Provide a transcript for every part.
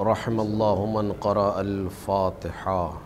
रहमल्लाहु मन क़रा अल-फ़ातिहा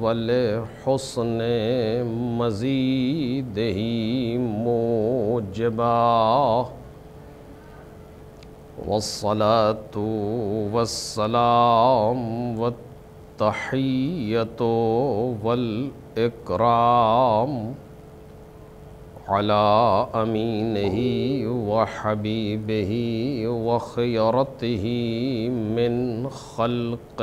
वल हसन मज़ीद ही मोजबा। वसलातु वसलाम व तहैतो वल इकराम। अला अमीन ही व हबीब ही व खयरत ही मिन खलक़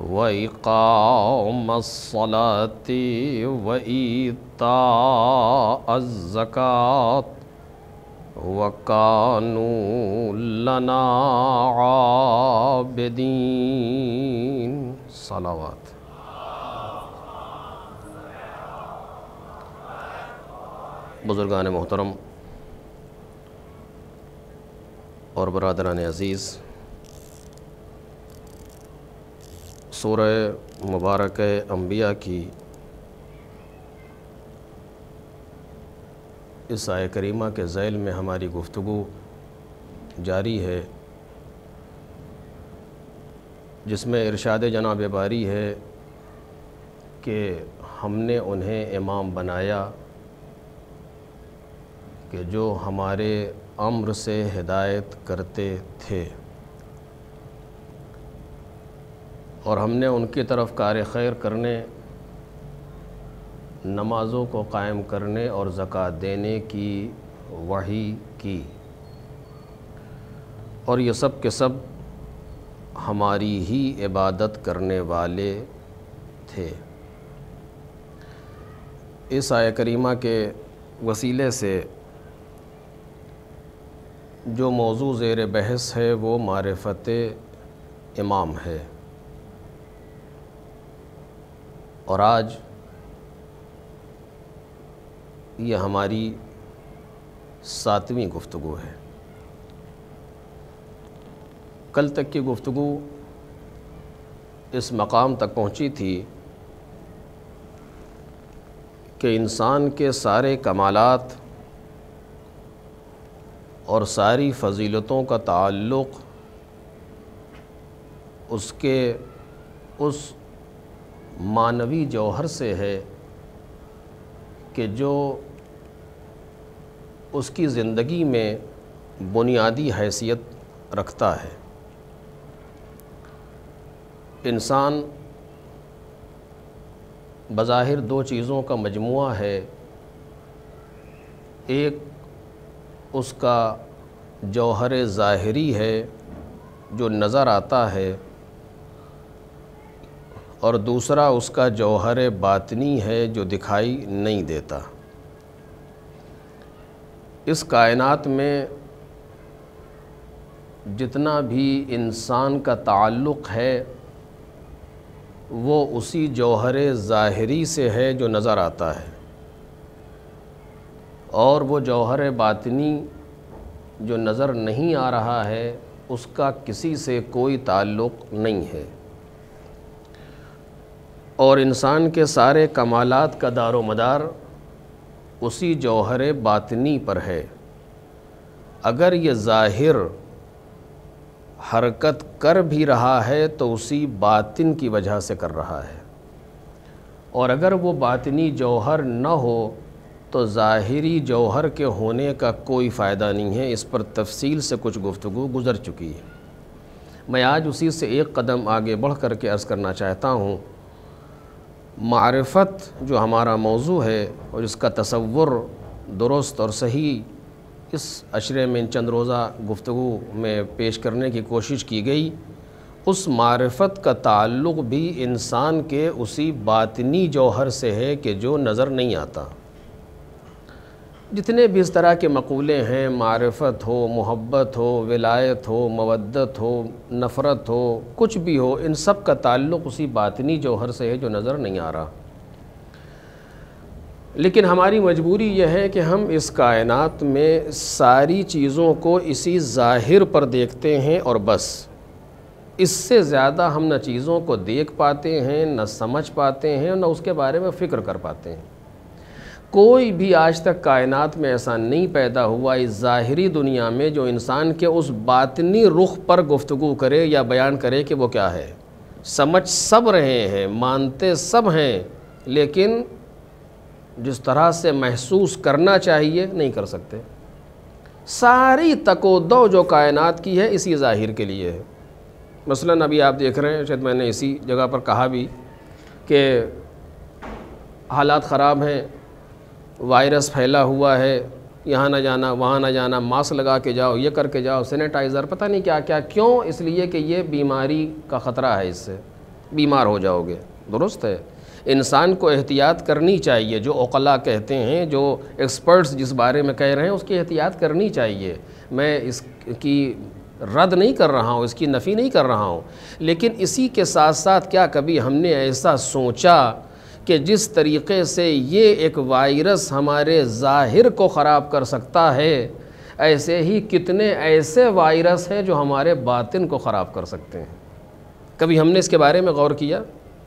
वक़ाम सलाती वईता अज़क़ात वकानू लना आबदीन। सलावत। बुज़ुर्गान मोहतरम और बरदरान अज़ीज़ सूर मुबारक अम्बिया की। इस आय करीमा के ज़ैल में हमारी गुफ्तु जारी है, जिसमें इरशाद जनाब बारी है कि हमने उन्हें इमाम बनाया कि जो हमारे अम्र से हिदायत करते थे। और हमने उनकी तरफ़ कार खैर करने, नमाज़ों को कायम करने और ज़क़़त देने की वही की। और ये सब के सब हमारी ही इबादत करने वाले थे। इस आय करीमा के वसीले से जो मौजू ज़ेर बहस है वो मारफत इमाम है। और आज ये हमारी सातवीं गुफ्तु है। कल तक की गुफ्तु इस मकाम तक पहुँची थी कि इंसान के सारे कमालात और सारी फजीलतों का ताल्लुक़ उसके, उस मानवी जौहर से है कि जो उसकी ज़िंदगी में बुनियादी हैसियत रखता है। इंसान बज़ाहिर दो चीज़ों का मजमु है। एक, उसका जौहर ज़ाहरी है जो नज़र आता है और दूसरा उसका जौहर बातनी है जो दिखाई नहीं देता। इस कायनात में जितना भी इंसान का ताल्लुक़ है, वो उसी जौहर ज़ाहरी से है जो नज़र आता है। और वो जौहर बातनी जो नज़र नहीं आ रहा है, उसका किसी से कोई ताल्लुक़ नहीं है। और इंसान के सारे कमालात का दारो मदार उसी जौहर बातनी पर है। अगर ये ज़ाहिर हरकत कर भी रहा है तो उसी बातिन की वजह से कर रहा है। और अगर वो बातनी जौहर न हो तो ज़ाहिरी जौहर के होने का कोई फ़ायदा नहीं है। इस पर तफसील से कुछ गुफ्तु गुज़र चुकी है। मैं आज उसी से एक कदम आगे बढ़ कर के अर्ज़ करना चाहता हूँ मारफत जो हमारा मौजू है और इसका तस्वुर दुरुस्त और सही इस अशरे में चंद रोज़ा गुफ्तु में पेश करने की कोशिश की गई, उस मारफत का ताल्लुक़ भी इंसान के उसी बातनी जौहर से है कि जो नज़र नहीं आता। जितने भी इस तरह के मकूले हैं, मारफत हो, मोहब्बत हो, विलायत हो मवदत हो, नफ़रत हो, कुछ भी हो, इन सब का ताल्लुक़ उसी बातनी जौहर से है जो नज़र नहीं आ रहा। लेकिन हमारी मजबूरी यह है कि हम इस कायनात में सारी चीज़ों को इसी ज़ाहिर पर देखते हैं और बस, इससे ज़्यादा हम न चीज़ों को देख पाते हैं, न समझ पाते हैं न उसके बारे में फ़िक्र कर पाते हैं। कोई भी आज तक कायनात में ऐसा नहीं पैदा हुआ इस ज़ाहरी दुनिया में जो इंसान के उस बातनी रुख पर गुफ्तु करे या बयान करे कि वो क्या है। समझ सब रहे हैं, मानते सब हैं, लेकिन जिस तरह से महसूस करना चाहिए, नहीं कर सकते। सारी तकोदो जो कायनात की है, इसी ज़ाहिर के लिए है। मसलन अभी आप देख रहे हैं, शायद मैंने इसी जगह पर कहा भी कि हालात ख़राब हैं वायरस फैला हुआ है, यहाँ ना जाना, वहाँ ना जाना, मास्क लगा के जाओ, ये करके जाओ, सैनिटाइज़र, पता नहीं क्या क्या, क्यों? इसलिए कि ये बीमारी का ख़तरा है इससे। बीमार हो जाओगे, दुरुस्त है। इंसान को एहतियात करनी चाहिए, जो अकला कहते हैं, जो एक्सपर्ट्स जिस बारे में कह रहे हैं, उसकी एहतियात करनी चाहिए। मैं इसकी रद्द नहीं कर रहा हूँ, इसकी नफ़ी नहीं कर रहा हूँ। लेकिन इसी के साथ साथ क्या कभी हमने ऐसा सोचा कि जिस तरीक़े से ये एक वायरस हमारे ज़ाहिर को ख़राब कर सकता है, ऐसे ही कितने ऐसे वायरस हैं जो हमारे बातिन को ख़राब कर सकते हैं। कभी हमने इसके बारे में गौर किया?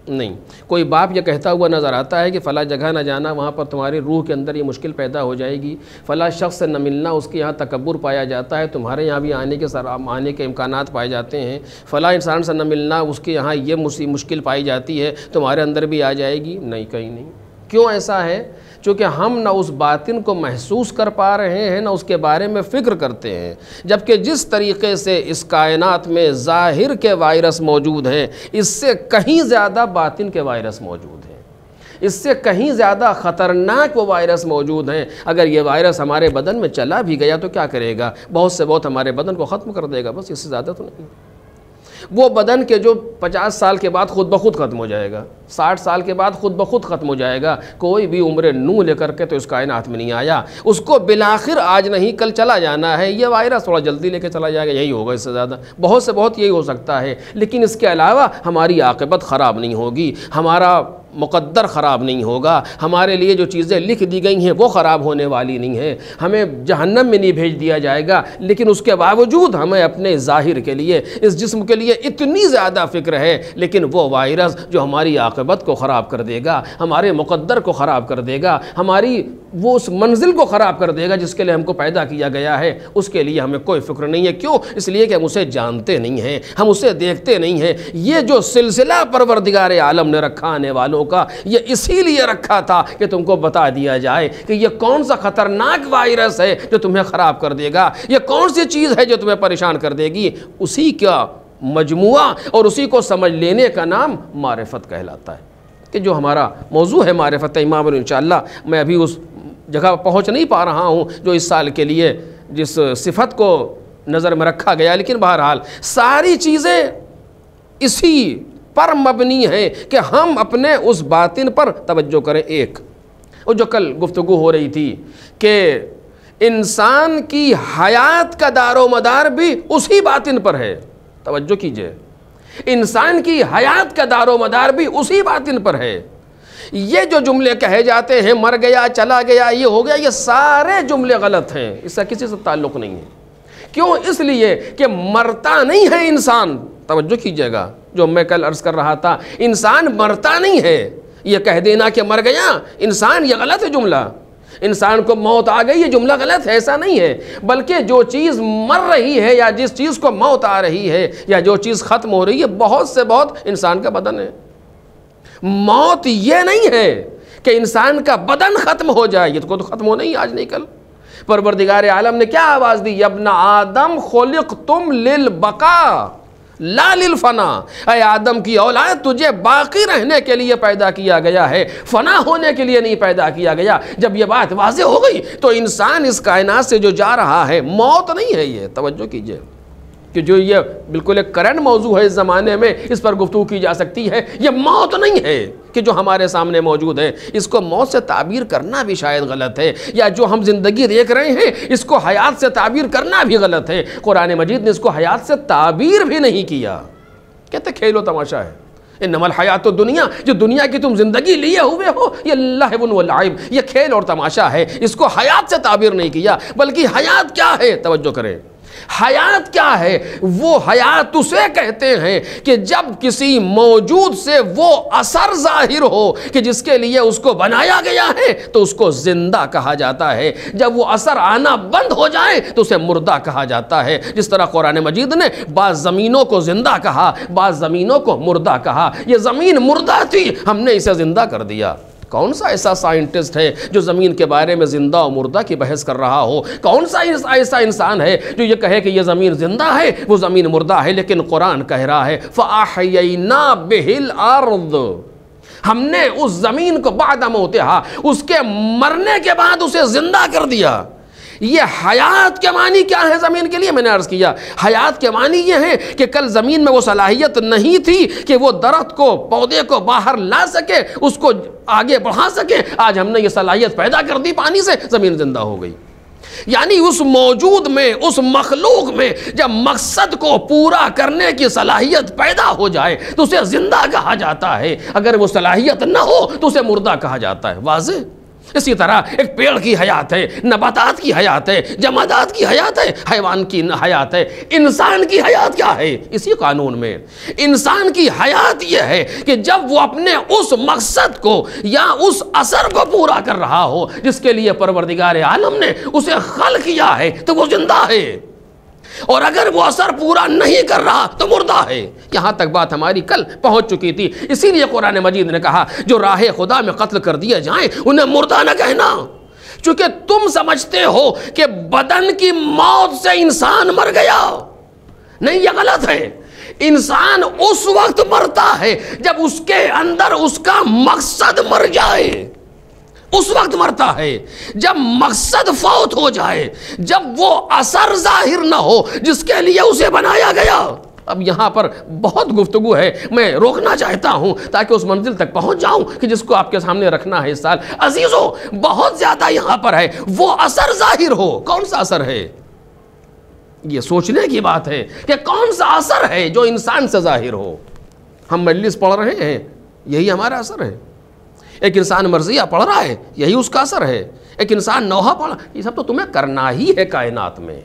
नहीं। कोई बाप यह कहता हुआ नज़र आता है कि फ़ला जगह ना जाना, वहाँ पर तुम्हारी रूह के अंदर ये मुश्किल पैदा हो जाएगी। फ़ला शख्स से न मिलना, उसके यहाँ तकबर पाया जाता है। तुम्हारे यहाँ भी आने के सर, आने के इम्कान पाए जाते हैं। फ़ला इंसान से न मिलना, उसके यहाँ ये मुश्किल पाई जाती है। तुम्हारे अंदर भी आ जाएगी। नहीं, कहीं नहीं। क्यों ऐसा है? चूँकि हम ना उस बातिन को महसूस कर पा रहे हैं, ना उसके बारे में फ़िक्र करते हैं, जबकि जिस तरीके से इस कायनात में ज़ाहिर के वायरस मौजूद हैं, इससे कहीं ज़्यादा बातिन के वायरस मौजूद हैं। इससे कहीं ज़्यादा ख़तरनाक वो वायरस मौजूद हैं। अगर ये वायरस हमारे बदन में चला भी गया तो क्या करेगा? बहुत से बहुत हमारे बदन को ख़त्म कर देगा, बस इससे ज़्यादा तो नहीं। वो बदन के जो पचास साल के बाद खुद ब खुद ख़त्म हो जाएगा। साठ साल के बाद खुद ब खुद ख़त्म हो जाएगा। कोई भी उम्र नू लेकर के तो इस कायनात में नहीं आया। उसको बिलाखिर आज नहीं, कल चला जाना है। ये वायरस थोड़ा जल्दी लेकर चला जाएगा, यही होगा इससे ज़्यादा। बहुत से बहुत यही हो सकता है। लेकिन इसके अलावा हमारी आकबत ख़राब नहीं होगी। हमारा मुक़द्दर ख़राब नहीं होगा। हमारे लिए जो चीज़ें लिख दी गई हैं, वो ख़राब होने वाली नहीं है। हमें जहन्नम में नहीं भेज दिया जाएगा, लेकिन उसके बावजूद हमें अपने ज़ाहिर के लिए, इस जिस्म के लिए इतनी ज़्यादा फ़िक्र है, लेकिन वो वायरस जो हमारी आकबत को ख़राब कर देगा, हमारे मुक़द्दर को ख़राब कर देगा, हमारी वो उस मंजिल को ख़राब कर देगा जिसके लिए हमको पैदा किया गया है, उसके लिए हमें कोई फ़िक्र नहीं है। क्यों? इसलिए कि हम उसे जानते नहीं हैं, हम उसे देखते नहीं हैं। ये जो सिलसिला परवरदिगार आलम ने रखा आने वालों का ये इसीलिए रखा था कि तुमको बता दिया जाए कि ये कौन सा ख़तरनाक वायरस है जो तुम्हें ख़राब कर देगा। ये कौन सी चीज़ है जो तुम्हें परेशान कर देगी। उसी का मजमुआ और उसी को समझ लेने का नाम मारफत कहलाता है। कि जो हमारा मौजू है मारफत, इमाम इन मैं अभी उस जगह पहुँच नहीं पा रहा हूँ जो इस साल के लिए जिस सिफत को नज़र में रखा गया। लेकिन बहरहाल सारी चीज़ें इसी पर मबनी है कि हम अपने उस बातिन पर तवज्जो करें एक। और जो कल गुफ्तु हो रही थी कि इंसान की हयात का दारो मदार भी उसी बातिन पर है। तवज्जो कीजिए। इंसान की हयात का दारो मदार भी उसी बातिन पर है। ये जो जुमले कहे जाते हैं, मर गया, चला गया, ये हो गया, ये सारे जुमले गलत हैं। इसका किसी से ताल्लुक़ नहीं है। क्यों? इसलिए कि मरता नहीं है इंसान। तवज्जो कीजिएगा जो मैं कल अर्ज़ कर रहा था। इंसान मरता नहीं है ये कह देना कि मर गया। इंसान ये गलत है जुमला। इंसान को मौत आ गई ये जुमला गलत है ऐसा नहीं है। बल्कि जो चीज़ मर रही है या जिस चीज़ को मौत आ रही है या जो चीज़ ख़त्म हो रही है बहुत से बहुत इंसान का बदन है। मौत ये नहीं है कि इंसान का बदन ख़त्म हो जाए। ये तो, तो ख़त्म ही आज नहीं कल। परवरदिगार आलम ने क्या आवाज़ दी? यबना आदम खोलिक तुम लिल बका। लालिल फना। अय आदम की औलाद, तुझे बाकी रहने के लिए पैदा किया गया है। फना होने के लिए नहीं पैदा किया गया। जब यह बात वाज हो गई तो इंसान इस कायनात से जो जा रहा है, मौत नहीं है ये। तवज्जो कीजिए कि जो ये बिल्कुल एक करंट मौजू है इस ज़माने में, इस पर गुफ्तु की जा सकती है। ये मौत नहीं है। कि जो हमारे सामने मौजूद है, इसको मौत से ताबीर करना भी शायद गलत है, या जो हम ज़िंदगी देख रहे हैं, इसको हयात से ताबीर करना भी गलत है। कुरान मजीद ने इसको हयात से ताबीर भी नहीं किया। कहते खेलो तमाशा है। ये नमल हयात दुनिया, जो दुनिया की तुम ज़िंदगी लिए हुए हो, ये अल्लाह ये खेल और तमाशा है। इसको हयात से ताबीर नहीं किया, बल्कि हयात क्या है? तवज्जो करें। हयात क्या है? वो हयात उसे कहते हैं कि जब किसी मौजूद से वो असर ज़ाहिर हो कि जिसके लिए उसको बनाया गया है तो उसको ज़िंदा कहा जाता है। जब वो असर आना बंद हो जाए तो उसे मुर्दा कहा जाता है। जिस तरह कुरान मजीद ने बाज़ ज़मीनों को ज़िंदा कहा, बाज़ ज़मीनों को मुर्दा कहा यह ज़मीन मुर्दा थी, हमने इसे ज़िंदा कर दिया। कौन सा ऐसा साइंटिस्ट है जो ज़मीन के बारे में ज़िंदा और मुर्दा की बहस कर रहा हो? कौन सा ऐसा इंसान है जो ये कहे कि ये ज़मीन ज़िंदा है, वो ज़मीन मुर्दा है, लेकिन कुरान कह रहा है फ़ाहना बेहिल अर्द। हमने उस ज़मीन को बाद मोतहा, उसके मरने के बाद उसे ज़िंदा कर दिया। ये हयात के मानी क्या है ज़मीन के लिए? मैंने अर्ज़ किया। हयात के मानी ये है कि कल ज़मीन में वो सलाहियत नहीं थी कि वो दरख्त को, पौधे को बाहर ला सके, उसको आगे बढ़ा सके। आज हमने ये सलाहियत पैदा कर दी, पानी से ज़मीन ज़िंदा हो गई। यानी उस मौजूद में, उस मखलूक में, जब मकसद को पूरा करने की सलाहियत पैदा हो जाए तो उसे ज़िंदा कहा जाता है। अगर वो सलाहियत ना हो तो उसे मुर्दा कहा जाता है। वाज इसी तरह एक पेड़ की हयात है, नबातात की हयात है, जमादात की हयात है, हैवान की हयात है। इंसान की हयात क्या है? इसी कानून में। इंसान की हयात यह है कि जब वो अपने उस मकसद को या उस असर को पूरा कर रहा हो, जिसके लिए परवरदिगार आलम ने उसे खल किया है तो वो ज़िंदा है। और अगर वो असर पूरा नहीं कर रहा तो मुर्दा है। यहाँ तक बात हमारी कल पहुँच चुकी थी। इसीलिए कुरान मजीद ने कहा, जो राह खुदा में कत्ल कर दिया जाए, उन्हें मुर्दा न कहना। चूँकि तुम समझते हो कि बदन की मौत से इंसान मर गया। नहीं, यह गलत है। इंसान उस वक्त मरता है जब उसके अंदर उसका मकसद मर जाए। उस वक्त मरता है, जब मकसद फौत हो जाए, जब वो असर ज़ाहिर ना हो, जिसके लिए उसे बनाया गया। अब यहाँ पर बहुत गुफ्तगु है। मैं रोकना चाहता हूँ, ताकि उस मंजिल तक पहुँच जाऊँ कि जिसको आपके सामने रखना है इस साल। अजीजो, बहुत ज़्यादा यहाँ पर है। वो असर ज़ाहिर हो। कौन सा असर है? ये सोचने की बात है कि कौन सा असर है जो इंसान से ज़ाहिर हो। हम मजलिस पढ़ रहे हैं, यही हमारा असर है। एक इंसान मर्जिया पढ़ रहा है, यही उसका असर है। एक इंसान नौहा पढ़ ये सब तो तुम्हें करना ही है कायनात में।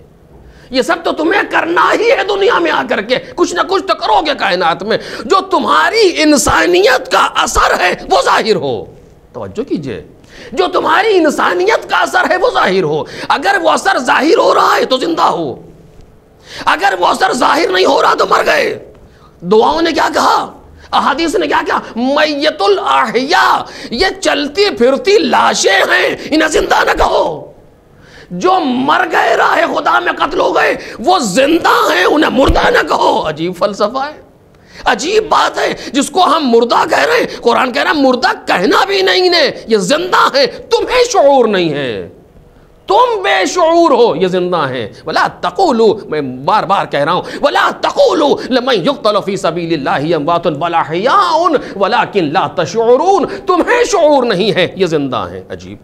ये सब तो तुम्हें करना ही है दुनिया में आकर के। कुछ ना कुछ तो करोगे कायनात में। जो तुम्हारी इंसानियत का असर है, वो ज़ाहिर हो। तो कीजिए। जो तुम्हारी इंसानियत का असर है, वो ज़ाहिर हो। अगर वो असर ज़ाहिर हो रहा है तो ज़िंदा हो। अगर वो असर ज़ाहिर नहीं हो रहा तो मर गए। दुआओं ने क्या कहा? अहादीस ने क्या क्या? मैयतुल आहिया ये चलती फिरती लाशें हैं, इन्हें ज़िंदा न कहो। जो मर गए, राह खुदा में कत्ल हो गए, वो ज़िंदा हैं, उन्हें मुर्दा न कहो। अजीब फलसफा है। अजीब बात है, जिसको हम मुर्दा कह रहे हैं, कुरान कह रहा है, मुर्दा कहना भी नहीं ने ये ज़िंदा है, तुम्हें शोर नहीं है। तुम बेशूर हो, ये ज़िंदा हैं। वला तकुलू, मैं बार बार कह रहा हूँ, वला तकुलू लमन युक्तलफी वला वलाकिन ला तुम्हें शऊर नहीं है, ये ज़िंदा हैं। अजीब।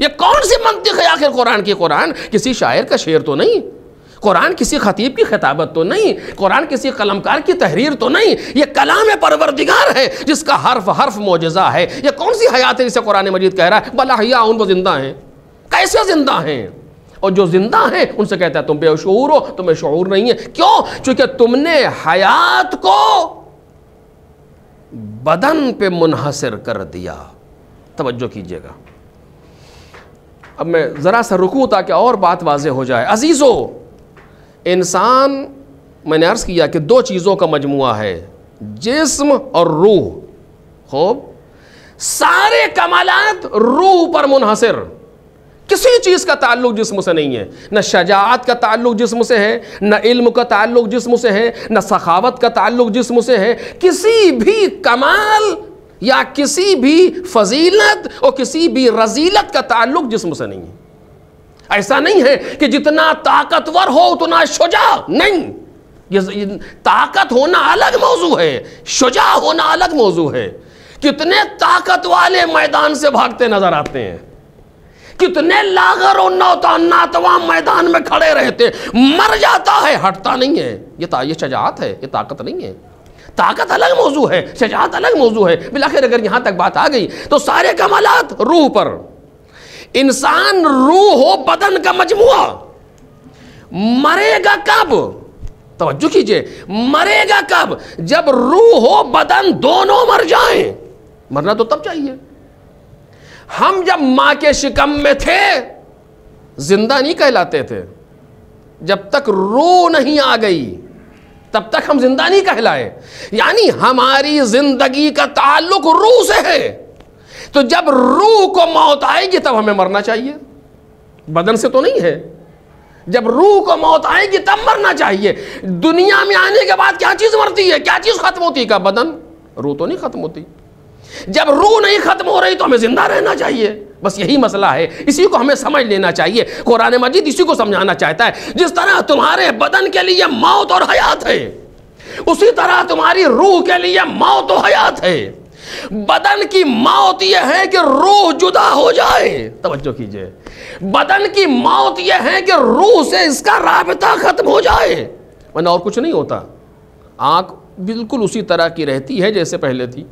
ये कौन सी मंतिक है आखिर कुरान की? कुरान किसी शायर का शेर तो नहीं, कुरान किसी खतीब की खिताबत तो नहीं, कुरान किसी कलमकार की तहरीर तो नहीं, ये कलाम परवरदिगार है, जिसका हर्फ हर्फ मोजा है। ये कौन सी हयात है जिसे कुरान मजीद कह रहा है? हया उन वो ज़िंदा हैं। कैसे ज़िंदा हैं। और जो ज़िंदा हैं, उनसे कहता है, तुम बेशूर हो, तुम्हें शूर नहीं है। क्यों? चूँकि तुमने हयात को बदन पे मुनहसर कर दिया। तवज्जो कीजिएगा। अब मैं ज़रा सा रुकूँ ताकि और बात वाजे हो जाए। अजीज़ो, इंसान, मैंने अर्ज़ किया कि दो चीज़ों का मजमु है, जिस्म और रूह। खूब। सारे कमालत रूह पर मुनहसर। किसी चीज़ का ताल्लुक जिस्म से नहीं है। न शजात का ताल्लुक जिस्म से है, न इल्म का ताल्लुक जिस्म से है, न सखावत का ताल्लुक जिस्म से है। किसी भी कमाल या किसी भी फजीलत और किसी भी रजीलत का ताल्लुक जिस्म से नहीं है। ऐसा नहीं है कि जितना ताकतवर हो, उतना शुजा नहीं। ये ताकत होना अलग मौजू है, शुजा होना अलग मौजू है। कितने ताकत वाले मैदान से भागते नज़र आते हैं। कितने लागर और नौता नातवा मैदान में खड़े रहते। मर जाता है, हटता नहीं है। ये ता, ये शजात है, ये ताकत नहीं है। ताकत अलग मौजू है, शजात अलग मौजू है। बिलाखिर, अगर यहाँ तक बात आ गई तो सारे कमालत रूह पर। इंसान रूह हो, बदन का मजमुआ। मरेगा कब? तवज्जो कीजिए, मरेगा कब? जब रूह हो, बदन दोनों मर जाएँ। मरना तो तब चाहिए। हम जब माँ के शिकम में थे, ज़िंदा नहीं कहलाते थे। जब तक रू नहीं आ गई, तब तक हम ज़िंदा नहीं कहलाए। यानी हमारी ज़िंदगी का ताल्लुक रूह से है। तो जब रूह को मौत आएगी, तब हमें मरना चाहिए। बदन से तो नहीं है। जब रूह को मौत आएगी, तब मरना चाहिए। दुनिया में आने के बाद क्या चीज़ मरती है? क्या चीज़ खत्म होती है? का बदन? रूह तो नहीं खत्म होती। जब रूह नहीं खत्म हो रही तो हमें ज़िंदा रहना चाहिए। बस यही मसला है। इसी को हमें समझ लेना चाहिए। कुरान मजीद इसी को समझाना चाहता है। जिस तरह तुम्हारे बदन के लिए मौत और हयात है, उसी तरह तुम्हारी रूह के लिए मौत और हयात है। बदन की मौत यह है कि रूह जुदा हो जाए। तवज्जो कीजिए। बदन की मौत यह है कि रूह से इसका राबता खत्म हो जाए। वरना और कुछ नहीं होता। आँख बिल्कुल उसी तरह की रहती है जैसे पहले थी।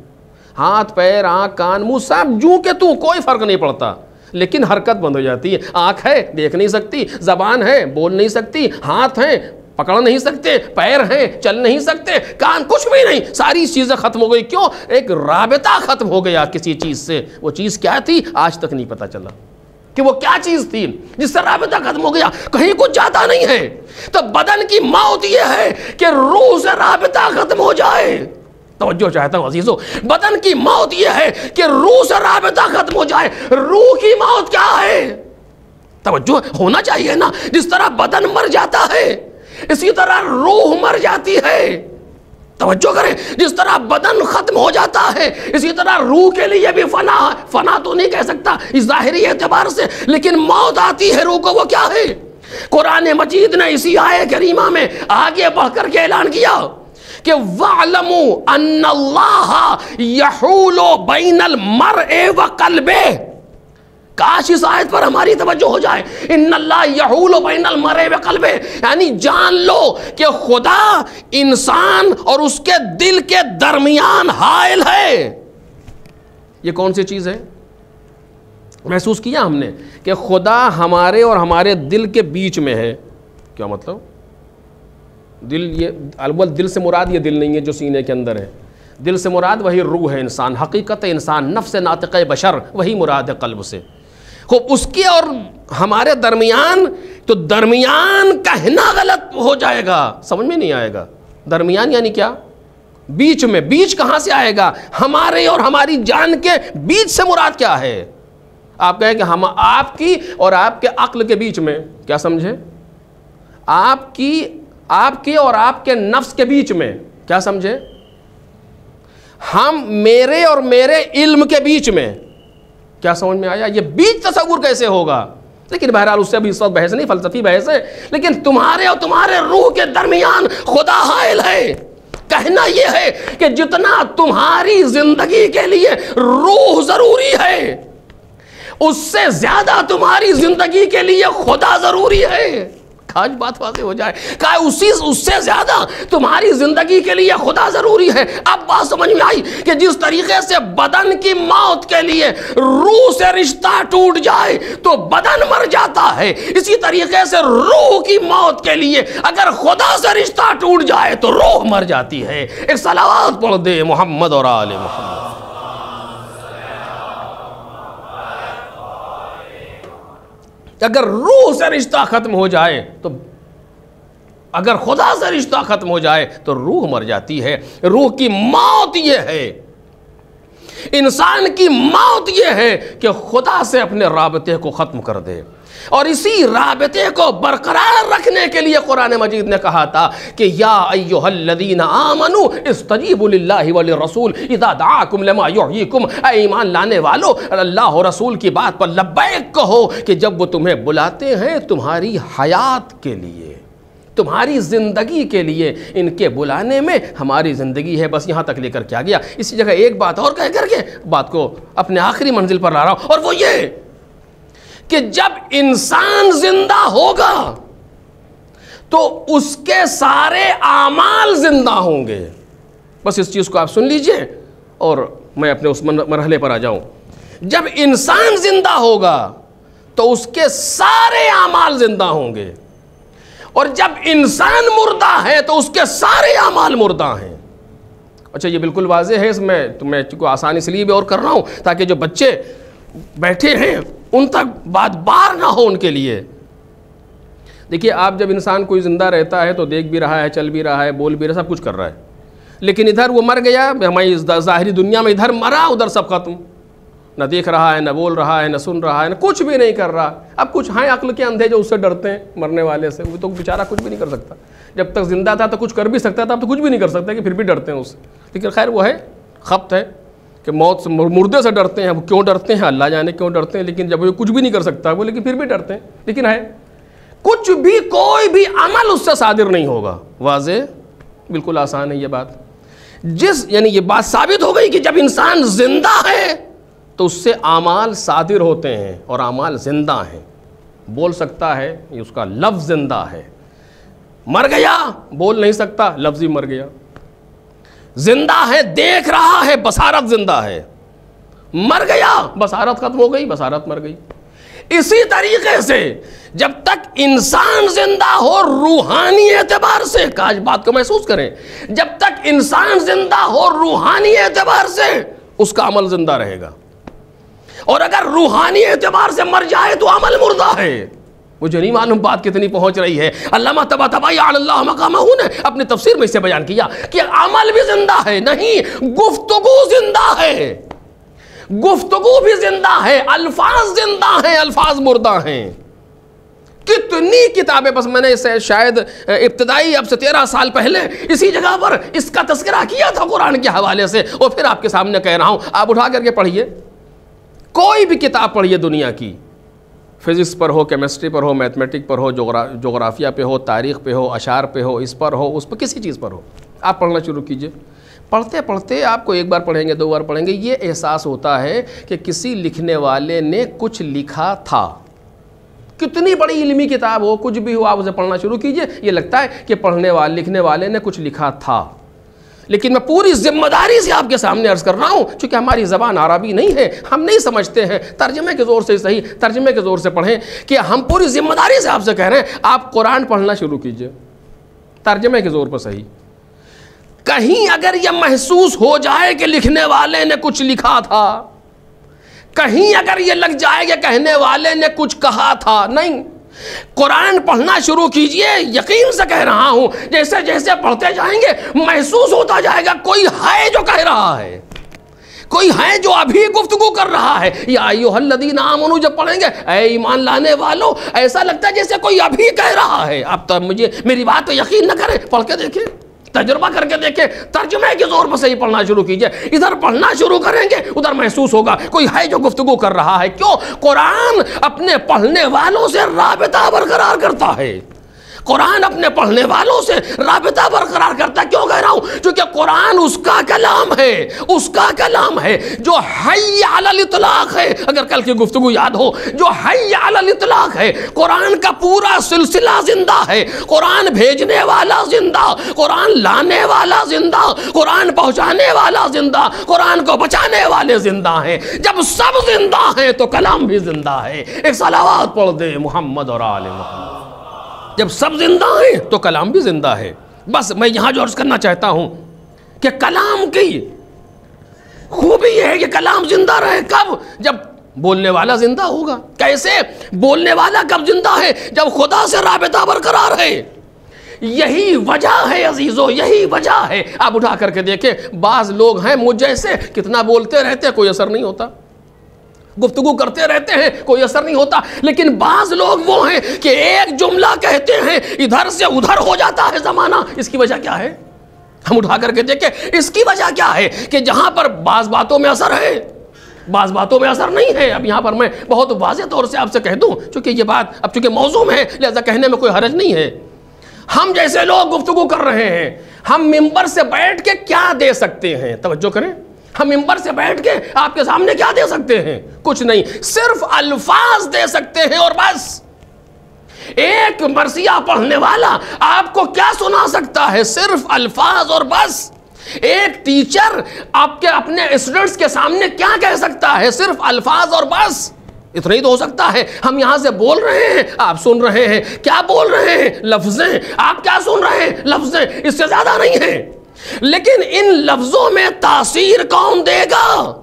हाथ, पैर, आँख, कान, मुँह सब जू के तू, कोई फ़र्क नहीं पड़ता। लेकिन हरकत बंद हो जाती है। आँख है, देख नहीं सकती। जबान है, बोल नहीं सकती। हाथ है, पकड़ नहीं सकते। पैर हैं, चल नहीं सकते। कान कुछ भी नहीं। सारी चीज़ें खत्म हो गई। क्यों? एक राबता खत्म हो गया किसी चीज़ से। वो चीज़ क्या थी? आज तक नहीं पता चला कि वो क्या चीज़ थी, जिससे राबता खत्म हो गया। कहीं कुछ जाता नहीं है। तो बदन की मौत यह है कि रूह से राबता खत्म हो जाए। तवज्जो चाहता हूँ अजीजो, बदन की मौत यह है कि रूह से राबता खत्म हो जाए। रूह की मौत क्या है? तवज्जो, होना चाहिए ना, जिस तरह बदन मर जाता है, इसी तरह रूह मर जाती है। तवज्जो करें, जिस तरह बदन खत्म हो जाता है, इसी तरह रूह के लिए भी फना फना तो नहीं कह सकता, इस जाहिरी एतबार से, लेकिन मौत आती है रूह को, वो क्या है? कुरान मजीद ने इसी आय करीमा में आगे बढ़कर के ऐलान किया। कि वालमू अन्नल्लाह यहूलो बैनल मरए व कल्बे। काश इस आयत पर हमारी तवज्जो हो जाए। इन यहूल बैनल मरे व कल्बे। यानी जान लो कि खुदा इंसान और उसके दिल के दरमियान हायल है। ये कौन सी चीज़ है? महसूस किया हमने कि खुदा हमारे और हमारे दिल के बीच में है। क्या मतलब? दिल ये अलबल दिल से मुराद ये दिल नहीं है जो सीने के अंदर है। दिल से मुराद वही रूह है इंसान, हकीकत इंसान, नफ्स नातक बशर, वही मुराद है कल्ब से। हो, उसके और हमारे दरमियान तो दरमियान कहना गलत हो जाएगा, समझ में नहीं आएगा। दरमियान यानी क्या? बीच में, बीच कहाँ से आएगा? हमारे और हमारी जान के बीच से मुराद क्या है? आप कहें कि हम, आपकी और आपके अक्ल के बीच में, क्या समझे? आपकी आपके और आपके नफ्स के बीच में, क्या समझे? हम मेरे और मेरे इल्म के बीच में, क्या समझ में आया? ये बीच तस्वुर कैसे होगा? लेकिन बहरहाल उससे भी इस वक्त बहस नहीं, फलसफी बहस है, लेकिन तुम्हारे और तुम्हारे रूह के दरमियान खुदा हायल है। कहना यह है कि जितना तुम्हारी ज़िंदगी के लिए रूह ज़रूरी है, उससे ज़्यादा तुम्हारी ज़िंदगी के लिए खुदा ज़रूरी है। आज बात वाजे हो जाए। कहा, उसी, उससे ज़्यादा तुम्हारी ज़िंदगी के लिए खुदा ज़रूरी है। अब बात समझ में आई कि जिस तरीके से बदन की मौत के लिए रूह से रिश्ता टूट जाए तो बदन मर जाता है। इसी तरीके से रूह की मौत के लिए अगर खुदा से रिश्ता टूट जाए तो रूह मर जाती है। एक सलावात पढ़ दे, मोहम्मद और आल मोहम्मद। अगर रूह से रिश्ता ख़त्म हो जाए तो अगर खुदा से रिश्ता ख़त्म हो जाए तो रूह मर जाती है। रूह की मौत यह है। इंसान की मौत यह है कि खुदा से अपने रबते को ख़त्म कर दे। और इसी रबते को बरकरार रखने के लिए कुरान मजीद ने कहा था कि या अयोहल्लदीन आमनु इस्तजीबुल्लाहि रसूल इदा दाकुम लमा युहयिकुम। ईमान लाने वालों, अल्लाह रसूल की बात पर लब्बैक कहो कि जब वो तुम्हें बुलाते हैं तुम्हारी हयात के लिए, तुम्हारी ज़िंदगी के लिए, इनके बुलाने में हमारी ज़िंदगी है। बस यहाँ तक लेकर क्या गया? इसी जगह एक बात और कह करके बात को अपने आखिरी मंजिल पर ला रहा हूँ। और वो ये कि जब इंसान ज़िंदा होगा तो उसके सारे आमाल ज़िंदा होंगे। बस इस चीज़ को आप सुन लीजिए और मैं अपने उस मरहले पर आ जाऊँ। जब इंसान ज़िंदा होगा तो उसके सारे आमाल ज़िंदा होंगे। और जब इंसान मुर्दा है तो उसके सारे अमाल मुर्दा हैं। अच्छा ये बिल्कुल वाजे है इसमें तो मैं आसानी इसलिए भी और कर रहा हूँ, ताकि जो बच्चे बैठे हैं, उन तक बात बार ना हो उनके लिए। देखिए, आप जब इंसान कोई ज़िंदा रहता है तो देख भी रहा है, चल भी रहा है, बोल भी रहा है, सब कुछ कर रहा है। लेकिन इधर वो मर गया, हमारी ज़ाहरी दुनिया में इधर मरा, उधर सब खत्म। न देख रहा है, न बोल रहा है, न सुन रहा है, न कुछ भी नहीं कर रहा। अब कुछ हैं अक्ल के अंधे जो उससे डरते हैं मरने वाले से, वो तो बेचारा कुछ भी नहीं कर सकता। जब तक ज़िंदा था तो कुछ कर भी सकता था, अब तो कुछ भी नहीं कर सकता कि फिर भी डरते हैं उससे। लेकिन खैर वो है, खपत है। कि मौत से मुर्दे से डरते हैं, वो क्यों डरते हैं? अल्लाह जाने क्यों डरते हैं? लेकिन जब वो कुछ भी नहीं कर सकता, वो लेकिन फिर भी डरते हैं। लेकिन है, कुछ भी, कोई भी अमल उससे सादिर नहीं होगा। वाज बिल्कुल आसान है ये बात। जिस, यानी ये बात साबित हो गई कि जब इंसान ज़िंदा है तो उससे आमाल सादिर होते हैं और आमाल ज़िंदा हैं। बोल सकता है उसका लफ्ज़ ज़िंदा है। मर गया, बोल नहीं सकता, लफ्ज़ ही मर गया। ज़िंदा है, देख रहा है, बसारत ज़िंदा है। मर गया, बसारत खत्म हो गई, बसारत मर गई। इसी तरीके से जब तक इंसान ज़िंदा हो, रूहानी एतबार से काज बात को महसूस करें, जब तक इंसान ज़िंदा हो, रूहानी एतबार से, उसका अमल ज़िंदा रहेगा। और अगर रूहानी एतबार से मर जाए तो अमल मुर्दा है। मुझे नहीं मालूम बात कितनी पहुँच रही है। अल्लाह तबा तबाई अल्लाह ने, अपने तफसीर में इसे बयान किया कि अमल भी ज़िंदा है, नहीं, गुफ्तगु ज़िंदा है। गुफ्तगु भी ज़िंदा है, अल्फाज ज़िंदा है, अल्फाज मुर्दा हैं। कितनी किताबें, बस मैंने इसे शायद इब्तदाई, अब से तेरह साल पहले इसी जगह पर इसका तस्करा किया था कुरान के हवाले से, और फिर आपके सामने कह रहा हूँ, आप उठा करके पढ़िए। कोई भी किताब पढ़िए दुनिया की। फिज़िक्स पर हो, केमिस्ट्री पर हो, मैथमेटिक पर हो, जोग्रा, जोग्राफिया पे हो, तारीख़ पे हो, अशार पे हो, इस पर हो, उस पर किसी चीज़ पर हो, आप पढ़ना शुरू कीजिए। पढ़ते पढ़ते आपको एक बार पढ़ेंगे, दो बार पढ़ेंगे, ये एहसास होता है कि किसी लिखने वाले ने कुछ लिखा था। कितनी बड़ी इलमी किताब हो, कुछ भी हो, आप उसे पढ़ना शुरू कीजिए। ये लगता है कि पढ़ने वाले, लिखने वाले ने कुछ लिखा था। लेकिन मैं पूरी ज़िम्मेदारी से आपके सामने अर्ज़ कर रहा हूँ क्योंकि हमारी ज़बान अरबी नहीं है, हम नहीं समझते हैं। तर्जमे के ज़ोर से सही, तर्जमे के ज़ोर से पढ़ें कि हम पूरी ज़िम्मेदारी से आपसे कह रहे हैं, आप कुरान पढ़ना शुरू कीजिए। तर्जमे के ज़ोर पर सही। कहीं अगर यह महसूस हो जाए कि लिखने वाले ने कुछ लिखा था, कहीं अगर यह लग जाए कि कहने वाले ने कुछ कहा था, नहीं। कुरान पढ़ना शुरू कीजिए, यकीन से कह रहा हूँ, जैसे जैसे पढ़ते जाएँगे, महसूस होता जाएगा, कोई है जो कह रहा है। कोई है जो अभी गुफ्तगु कर रहा है। या हल्लदीन आमनु, जब पढ़ेंगे, ऐ ईमान लाने वालों, ऐसा लगता है जैसे कोई अभी कह रहा है। अब तो मुझे, मेरी बात पर यकीन न करें, पढ़ के देखें। तजुर्बा करके देखे तर्जुमे के ज़ोर पर सही पढ़ना शुरू कीजिए। इधर पढ़ना शुरू करेंगे, उधर महसूस होगा, कोई है जो गुफ्तु कर रहा है? क्यों? कुरान अपने पढ़ने वालों से राबता बरकरार करता है। कुरान अपने पढ़ने वालों से रबता बरकरार करता क्यों कह रहा हूँ? क्योंकि कुरान उसका कलाम है, उसका कलाम है जो इतलाक है। अगर कल की गुफ्तु याद हो, जो इतलाक है, कुरान का पूरा सिलसिला ज़िंदा है। कुरान भेजने वाला ज़िंदा, कुरान लाने वाला ज़िंदा, कुरान पहुँचाने वाला ज़िंदा, कुरान को बचाने वाले ज़िंदा हैं। जब सब ज़िंदा हैं तो कलाम भी ज़िंदा है। एक सलावाद पढ़ दे, मोहम्मद और आल मोहम्मद। जब सब ज़िंदा हैं तो कलाम भी ज़िंदा है। बस मैं यहाँ जो अर्ज़ करना चाहता हूँ कि कलाम की खूबी यह है कि कलाम ज़िंदा रहे कब? जब बोलने वाला ज़िंदा होगा। कैसे? बोलने वाला कब ज़िंदा है? जब खुदा से राबता बरकरार है। यही वजह है अजीजों, यही वजह है। आप उठा करके देखें, बाज लोग हैं मुझ जैसे, कितना बोलते रहते कोई असर नहीं होता। गुफ्तगु करते रहते हैं, कोई असर नहीं होता। लेकिन बाज लोग वो हैं कि एक जुमला कहते हैं, इधर से उधर हो जाता है जमाना। इसकी वजह क्या है? हम उठा करके देखें, इसकी वजह क्या है कि जहाँ पर बाज बातों में असर है, बाज बातों में असर नहीं है। अब यहाँ पर मैं बहुत वाजे तौर से आपसे कह दूँ क्योंकि ये बात अब चूँकि मौजूम है, लिहाजा कहने में कोई हरज नहीं है। हम जैसे लोग गुफ्तगु कर रहे हैं, हम मिंबर से बैठ के क्या दे सकते हैं? तवज्जो करें। हम मिंबर से बैठ के आपके सामने क्या दे सकते हैं? कुछ नहीं, सिर्फ़ अल्फाज दे सकते हैं और बस। एक मरसिया पढ़ने वाला आपको क्या सुना सकता है? सिर्फ़ अल्फाज और बस। एक टीचर आपके अपने स्टूडेंट्स के सामने क्या कह सकता है? सिर्फ़ अल्फाज और बस। इतना ही तो हो सकता है। हम यहाँ से बोल रहे हैं, आप सुन रहे हैं। क्या बोल रहे हैं? लफ्जें, आप क्या सुन रहे हैं? लफ्जें, इससे ज़्यादा नहीं है। लेकिन इन लफ्जों में तासीर कौन देगा?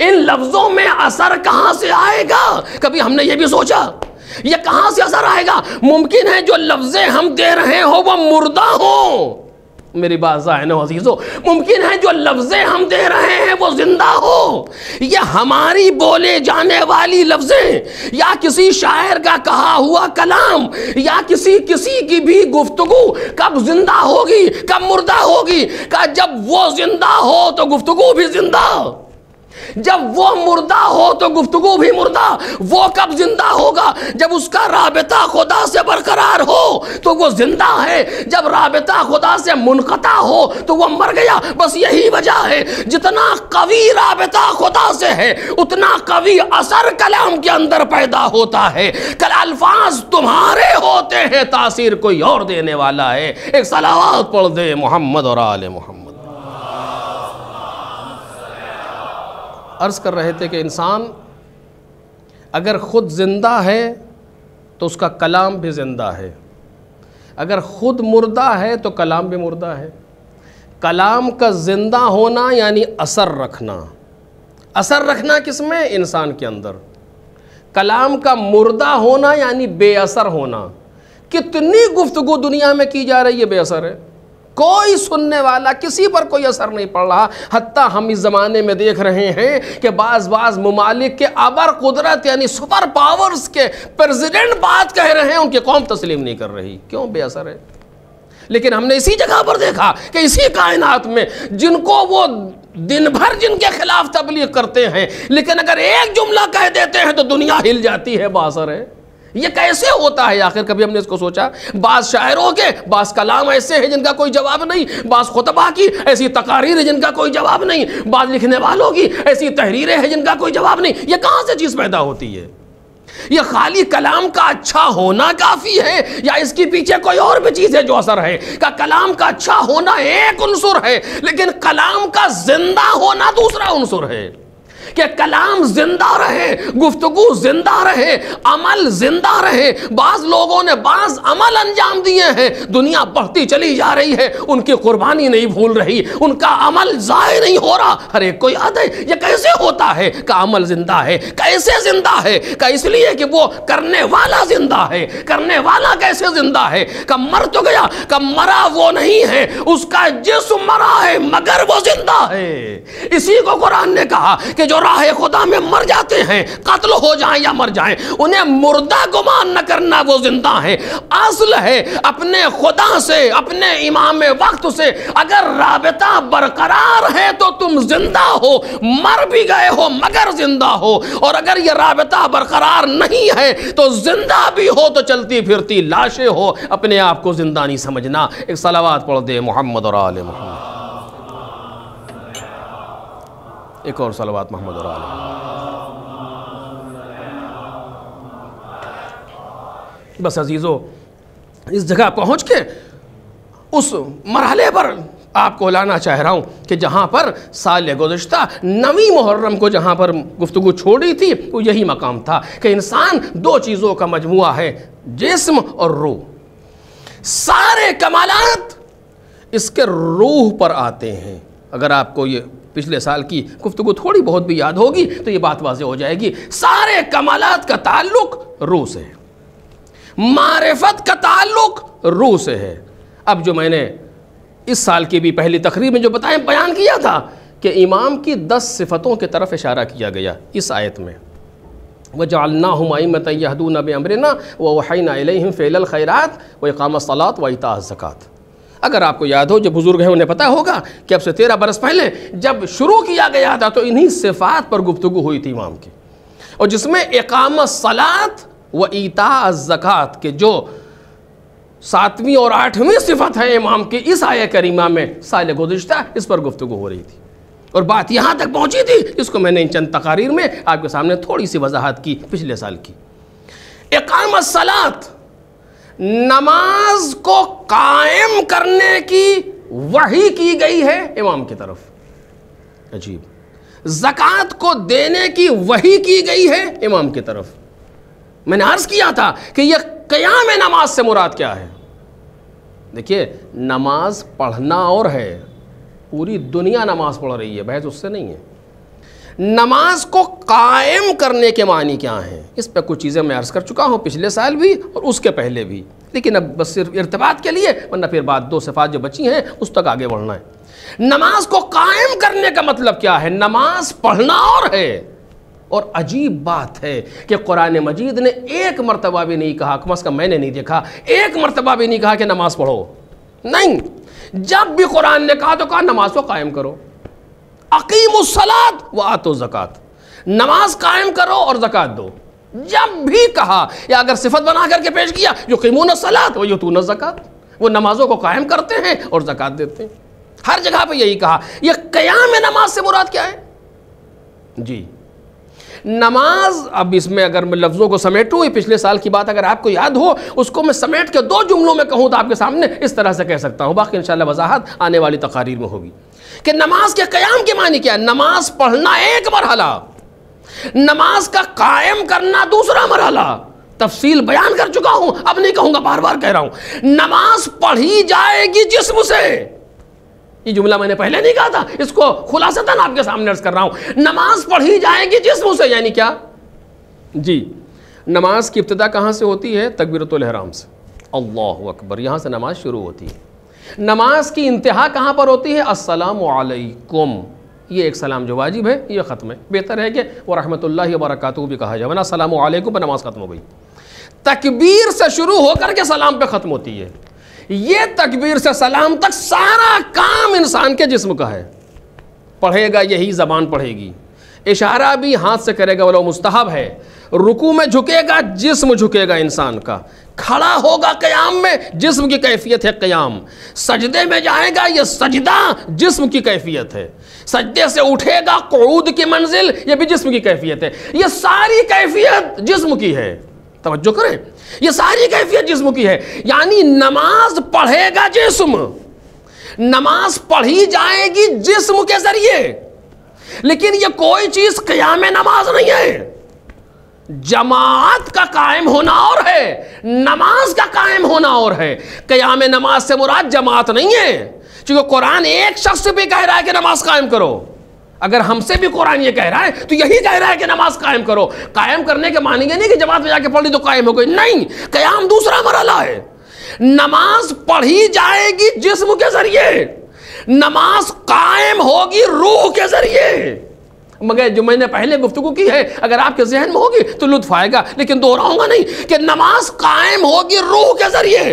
इन लफ्जों में असर कहाँ से आएगा? कभी हमने ये भी सोचा? ये कहाँ से असर आएगा? मुमकिन है जो लफ्जे हम दे रहे हो, वो मुर्दा हो। मेरी बात जायन अजीज़ो। मुमकिन है जो लफ्जे हम दे रहे हैं, वो ज़िंदा हो। या हमारी बोले जाने वाली लफ्जे, या किसी शायर का कहा हुआ कलाम, या किसी किसी की भी गुफ्तगु, कब ज़िंदा होगी, कब मुर्दा होगी, का जब वो ज़िंदा हो तो गुफ्तगु भी ज़िंदा। जब वो मुर्दा हो तो गुफ्तगु भी मुर्दा, वो कब ज़िंदा होगा? जब उसका राबता खुदा से बरकरार हो तो वो ज़िंदा है। जब राबता खुदा से मुनकता हो तो वो मर गया। बस यही वजह है, जितना कवि राबता खुदा से है, उतना कवि असर कलाम के अंदर पैदा होता है। कल अल्फाज तुम्हारे होते हैं, तासीर कोई और देने वाला है। एक सलावात पढ़ दे मोहम्मद और आल मोहम्मद। अर्ज़ कर रहे थे कि इंसान अगर ख़ुद ज़िंदा है तो उसका कलाम भी ज़िंदा है। अगर ख़ुद मुर्दा है तो कलाम भी मुर्दा है। कलाम का ज़िंदा होना यानी असर रखना। असर रखना किसमें इंसान के अंदर। कलाम का मुर्दा होना यानी बेअसर होना। कितनी गुफ्तगु दुनिया में की जा रही है बेअसर है। कोई सुनने वाला किसी पर कोई असर नहीं पड़ रहा। हती हम इस ज़माने में देख रहे हैं कि बाज बाज ममालिक के अबर कुदरत, यानी सुपर पावर्स के प्रेसिडेंट बात कह रहे हैं, उनकी कौम तस्लीम नहीं कर रही। क्यों बेअसर है? लेकिन हमने इसी जगह पर देखा कि इसी कायनात में जिनको वो दिन भर जिनके खिलाफ तबलीग करते हैं, लेकिन अगर एक जुमला कह देते हैं तो दुनिया हिल जाती है बासर है। ये कैसे होता है? आखिर कभी हमने इसको सोचा? बास शायरों के, बास कलाम ऐसे हैं जिनका कोई जवाब नहीं। बास खुतबा की, ऐसी तकारीर है जिनका कोई जवाब नहीं। बास लिखने वालों की, ऐसी तहरीरें हैं जिनका कोई जवाब नहीं। ये कहाँ से चीज़ पैदा होती है? ये खाली कलाम का अच्छा होना काफ़ी है, या इसके पीछे कोई और भी चीज़ है जो असर है? का कलाम का अच्छा होना एक उनसुर है, लेकिन कलाम का ज़िंदा होना दूसरा उनसुर है। कि कलाम ज़िंदा रहे, गुफ्तगु ज़िंदा रहे, अमल ज़िंदा रहे। बाज लोगों ने बाज अमल अंजाम दिए हैं। दुनिया बढ़ती चली जा रही है, उनकी कुर्बानी नहीं भूल रही, उनका अमल जाय नहीं हो रहा। हर एक को याद है, ये कैसे होता है का अमल ज़िंदा है, कैसे ज़िंदा है, का इसलिए कि वो करने वाला ज़िंदा है, करने वाला कैसे ज़िंदा है? का मर तो गया, का मरा वो नहीं है, उसका जिस्म मरा है, मगर वो ज़िंदा है। इसी को कुरान ने कहा कि जो राह खुदा में मर जाते हैं, कत्ल हो जाए या मर जाए, उन्हें मुर्दा गुमान न करना वो ज़िंदा है। असल है, अपने खुदा से, अपने इमाम वक्त से अगर राबता बरकरार है तो तुम ज़िंदा हो, मर भी गए हो, मगर ज़िंदा हो। और अगर ये राबता बरकरार नहीं है तो ज़िंदा भी हो तो चलती फिरती लाशें हो। अपने आप को ज़िंदा नहीं समझना। एक सलावात पढ़ दे मोहम्मद और आल मोहम्मद। एक और सलवात मोहम्मद और बस अजीज़ो, इस जगह पहुँच के उस मरहले पर आपको लाना चाह रहा हूँ कि जहाँ पर साल गुज्त नवी मुहर्रम को जहाँ पर गुफ्तु छोड़ी थी, वो यही मकाम था कि इंसान दो चीज़ों का मजमु है, जिस्म और रूह। सारे कमालत इसके रूह पर आते हैं। अगर आपको ये पिछले साल की गुफ्तु थोड़ी बहुत भी याद होगी तो ये बात वाजह हो जाएगी। सारे कमालत का ताल्लुक रूह से है। मारफत का ताल्लुक रूह से है। अब जो मैंने इस साल की भी पहली तकरीब में जो बताए, बयान किया था कि इमाम की दस सिफतों की तरफ़ इशारा किया गया इस आयत में। वह जालना हमायमत यहदून नब अमरना व वहीन फ़ैल खैरात व इकाम सलात व इता अगर आपको याद हो जो बुज़ुर्ग हैं, उन्हें पता होगा कि अब से तेरह बरस पहले जब शुरू किया गया था तो इन्हीं सिफ़ात पर गुफ्तु हुई थी इमाम की। और जिसमें एकाम सलात व ईता ज़क़़त के जो सातवीं और आठवीं सिफत है इमाम की, इस आय करीमा में साल गुजशत इस पर गुफ्तु हो रही थी। और बात यहाँ तक पहुँची थी इसको मैंने इन चंद तकारीर में आपके सामने थोड़ी सी वजाहत की पिछले साल की। एकाम सलात नमाज़ को कायम करने की वही की गई है इमाम की तरफ़। अजीब। जक़ात को देने की वही की गई है इमाम की तरफ़। मैंने अर्ज़ किया था कि यह कयाम नमाज़ से मुराद क्या है? देखिए, नमाज़ पढ़ना और है। पूरी दुनिया नमाज़ पढ़ रही है, बहस उससे नहीं है। नमाज़ को कायम करने के मानी क्या हैं? इस पर कुछ चीज़ें मैं अर्ज़ कर चुका हूँ, पिछले साल भी और उसके पहले भी। लेकिन अब बस सिर्फ़ इरतबात के लिए, वरना फिर बात दो सफ़ात जो बची हैं, उस तक आगे बढ़ना है। नमाज़ को कायम करने का मतलब क्या है? नमाज़ पढ़ना और है। और अजीब बात है कि कुरान मजीद ने एक मरतबा भी नहीं कहा, कम अज़ कम मैंने नहीं देखा, एक मरतबा भी नहीं कहा कि नमाज़ पढ़ो। नहीं। जब भी कुरान ने कहा तो कहा, नमाज़ को कायम करो। अकीम सलात व आतो ज़क़़त। नमाज़ कायम करो और ज़क़़त दो। जब भी कहा, या अगर सिफत बना करके पेश किया जो कीमून सलात वो यूतून ज़क़़त। वो नमाजों को कायम करते हैं और ज़क़़त देते हैं। हर जगह पे यही कहा यह कयाम नमाज़ से मुराद क्या है? जी। नमाज़, अब इसमें अगर मैं लफ्ज़ों को समेटूँ पिछले साल की बात अगर आपको याद हो, उसको मैं समेट के दो जुमलों में कहूँ तो आपके सामने इस तरह से कह सकता हूँ। बाकी इंशाल्लाह वजाहत आने वाली तकारीर में होगी। कि नमाज़ के क़याम के मानी क्या? नमाज़ पढ़ना एक मरहला। नमाज़ का कायम करना दूसरा मरहला। तफसील बयान कर चुका हूँ, अब नहीं कहूँगा बार बार कह रहा हूँ। नमाज़ पढ़ी जाएगी जिस्म से। ये जुमला मैंने पहले नहीं कहा था, इसको खुलासतन आपके सामने अर्ज़ कर रहा हूँ। नमाज़ पढ़ी जाएगी जिस्म से, यानी क्या? जी, नमाज़ की इब्तदा कहाँ से होती है? तकबीरतलहराम से। अल्लाह अकबर, यहाँ से नमाज़ शुरू होती है। नमाज़ की इंतहा कहाँ पर होती है? असलकुम ये एक सलाम जो वाजिब है, ये ख़त्म है। बेहतर है कि वह रहमतुल्ला वरक़ भी कहा जाए, वरना पर नमाज़ ख़त्म हो गई। तकबीर से शुरू होकर के सलाम पे ख़त्म होती है। ये तकबीर से सलाम तक सारा काम इंसान के जिस्म का है। पढ़ेगा, यही ज़बान पढ़ेगी। इशारा भी हाथ से करेगा वो मुस्तहब है। रुकू में झुकेगा, जिस्म झुकेगा इंसान का। खड़ा होगा कयाम में, जिस्म की कैफियत है कयाम। सजदे में जाएगा, ये सजदा जिस्म की कैफियत है। सजदे से उठेगा कूद की मंजिल, ये भी जिस्म की कैफियत है। ये सारी कैफियत जिस्म की है। तवज्जो करें। ये सारी कैफियत जिस्म की है। यानी नमाज़ पढ़ेगा जिस्म। नमाज़ पढ़ी जाएगी जिस्म के ज़रिए। लेकिन ये कोई चीज़ कयाम नमाज़ नहीं है। जमात का कायम होना और है, नमाज़ का कायम होना और है। कयाम नमाज़ से मुराद जमात नहीं है, क्योंकि कुरान एक शख्स भी कह रहा है कि नमाज़ कायम करो। अगर हमसे भी कुरान ये कह रहा है तो यही कह रहा है कि नमाज़ कायम करो। कायम करने के मानेंगे नहीं कि जमात में जाके पढ़ ली तो कायम हो गई। नहीं, कयाम दूसरा मरला है। नमाज़ पढ़ी जाएगी जिस्म के ज़रिए, नमाज़ कायम होगी रूह के ज़रिए। मगर जो मैंने पहले गुफ्तु की है, अगर आपके जहन में होगी तो लुत्फ आएगा, लेकिन दोहराऊँगा नहीं कि नमाज़ कायम होगी रूह के ज़रिए।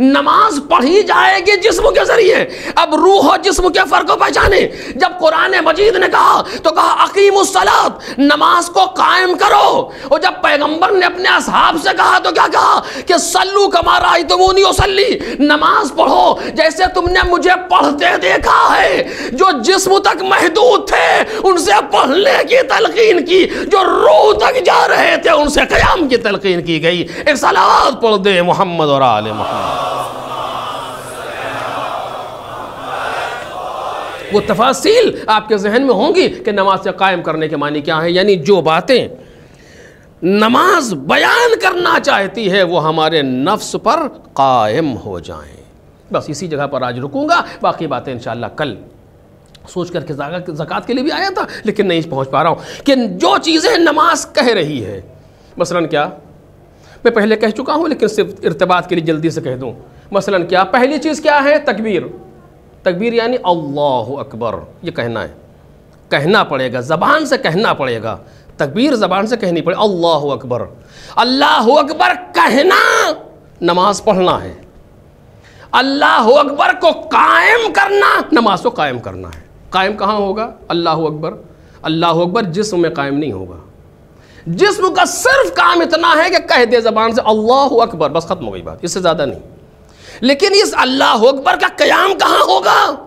नमाज़ पढ़ी जाएगी जिस्म के ज़रिए। अब रूह और जिस्म के फ़र्क को पहचाने। जब कुरान मजीद ने कहा तो कहा, अकीम सलात, नमाज़ को कायम करो। और जब पैगंबर ने अपने असहाब से कहा तो क्या कहा कि सल्लू कमारा तुमूनी सल्ली नमाज़ पढ़ो, जैसे तुमने मुझे पढ़ते देखा है। जो जिस्म तक महदूद थे, उनसे पढ़ पढ़ने की तलकीन की, जो रूह तक जा रहे थे, उनसे कयाम की तलकीन की गई। एक सलाद पढ़ दे मोहम्मद और आल मोहम्मद। वो तफासिल आपके जहन में होंगी कि नमाज़ से कायम करने के मानी क्या है, यानी जो बातें नमाज़ बयान करना चाहती है, वो हमारे नफ्स पर कायम हो जाएँ। बस इसी जगह पर आज रुकूँगा। बाकी बातें इंशाल्लाह कल सोच करके ज़क़़त के लिए भी आया था, लेकिन नहीं पहुँच पा रहा हूँ कि जो चीज़ें नमाज़ कह रही है, मसलन क्या? मैं पहले कह चुका हूँ, लेकिन सिर्फ़ इरतबात के लिए जल्दी से कह दूँ। मसलन क्या? पहली चीज़ क्या है? तकबीर। तकबीर यानी अल्लाह अकबर, ये कहना है। कहना पड़ेगा, ज़बान से कहना पड़ेगा। तकबीर ज़बान से कहनी पड़े अल्लाह अकबर। अल्लाह अकबर कहना नमाज़ पढ़ना है। अल्लाह अकबर को कायम करना, नमाज़ को कायम करना है। कायम कहाँ होगा? अल्लाह अकबर। अल्लाह अकबर जिसम में कायम नहीं होगा। जिसम का सिर्फ़ काम इतना है कि कह दे जबान से, अल्लाह अकबर बस खत्म हो गई बात। इससे ज़्यादा नहीं। लेकिन इस अल्लाह अकबर का क्याम कहाँ होगा?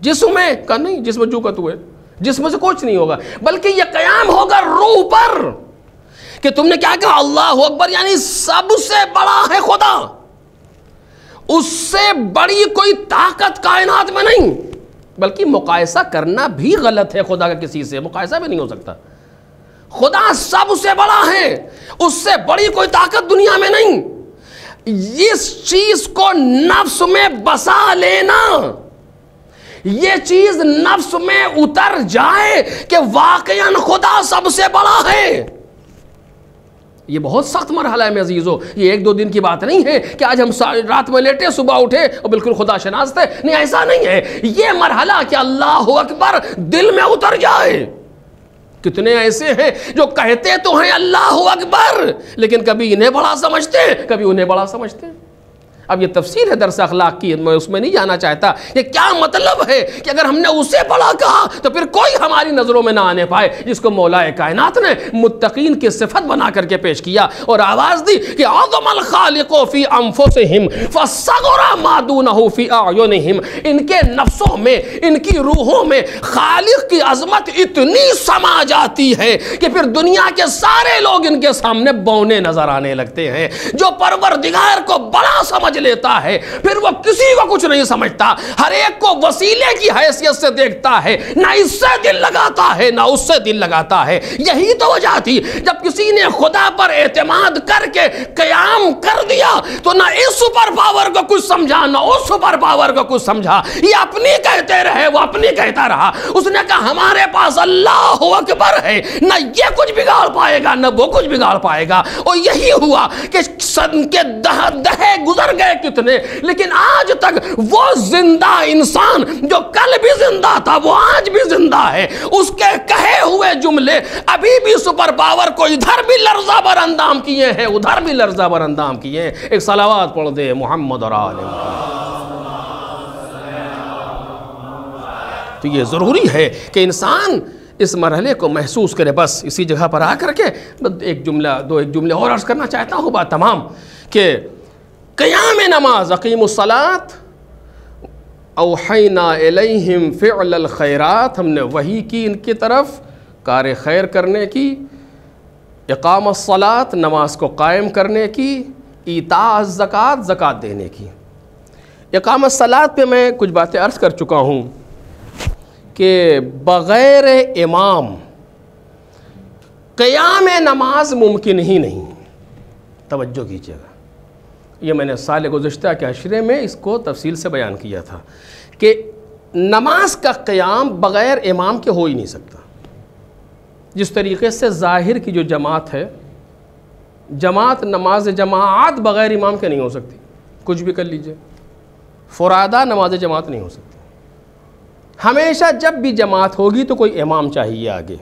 जिसम में? का नहीं, जिसम जो का तू है। जिसम से कुछ नहीं होगा। बल्कि यह कयाम होगा रूह पर कि तुमने क्या कहा? अल्लाह अकबर यानी सबसे बड़ा है खुदा। उससे बड़ी कोई ताकत कायनात में नहीं। बल्कि मुकायसा करना भी गलत है खुदा का किसी से, मुकायसा भी नहीं हो सकता। खुदा सबसे बड़ा है, उससे बड़ी कोई ताकत दुनिया में नहीं। इस चीज़ को नफ्स में बसा लेना। ये चीज़ नफ्स में उतर जाए कि वाकई खुदा सबसे बड़ा है। ये बहुत सख्त मरहला है अजीज़ो। ये एक दो दिन की बात नहीं है कि आज हम रात में लेटे, सुबह उठे और बिल्कुल खुदा शनाज थे नहीं, ऐसा नहीं है। ये मरहला कि अल्लाह अकबर दिल में उतर जाए। कितने ऐसे हैं जो कहते तो हैं अल्लाह अकबर, लेकिन कभी इन्हें बड़ा समझते हैं कभी उन्हें बड़ा समझते। हैं अब ये तफसीर है दरस अखलाक की, मैं उसमें नहीं जाना चाहता। ये क्या मतलब है कि अगर हमने उसे बड़ा कहा तो फिर कोई हमारी नज़रों में ना आने पाए, जिसको मौलाए कायनात ने मुतकीन की सिफत बना करके पेश किया और आवाज़ दी कि इनके नफ्सों में, इनकी रूहों में खालिक की अजमत इतनी समा जाती है कि फिर दुनिया के सारे लोग इनके सामने बौने नज़र आने लगते हैं। जो परवर को बड़ा समझ लेता है, फिर वो किसी को कुछ नहीं समझता। हर एक को वसीले की हैसियत से देखता है, ना इससे दिल लगाता है, ना उससे दिल लगाता है। यही तो वजह थी, जब किसी ने खुदा पर एतमाद करके कयाम कर दिया तो ना इस सुपर पावर को कुछ समझा, ना उस सुपर पावर को कुछ समझा। ये अपनी कहते रहे, वो अपनी कहता रहा। उसने कहा, हमारे पास अल्लाह अकबर है, ना ये कुछ बिगाड़ पाएगा, ना वो कुछ बिगाड़ पाएगा। और यही हुआ कि सन के दह, दहे गुजर गए कितने। लेकिन आज तक वो ज़िंदा इंसान जो कल भी ज़िंदा था, वो आज भी ज़िंदा है। उसके कहे हुए जुमले अभी भी सुपर पावर को इधर भी लर्जा बर अंदाम किए हैं, उधर भी लर्जा बर अंदाम किए हैं। एक सलावात पढ़ दे मोहम्मद और आलम तो ये ज़रूरी है कि इंसान इस मरहले को महसूस करे, बस इसी जगह पर आकर के। एक जुमला, दो एक जुमले और अर्ज़ करना चाहता हूँ बात तमाम, कि क़याम नमाज़ अकीमसलात अवहना एलहिम फ़िल खैरात, हमने वही की इनकी तरफ़ कार खैर करने की इकाम सलात, नमाज़ को कायम करने की ईता ज़क़़त ज़क़़त देने की। इकाम सलात पे मैं कुछ बातें अर्ज़ कर चुका हूँ कि बग़ैर इमाम क़याम नमाज़ मुमकिन ही नहीं। तवज्जो कीजिएगा। ये मैंने साल गुज्त के अशरे में इसको तफसील से बयान किया था कि नमाज़ का क़याम बग़ैर इमाम के हो ही नहीं सकता। जिस तरीके से ज़ाहिर की जो जमात है, जमात नमाज़ जमात बग़ैर इमाम के नहीं हो सकती। कुछ भी कर लीजिए। फ़ुरादा नमाज़ जमात नहीं हो सकती। हमेशा जब भी जमात होगी तो कोई इमाम चाहिए आगे।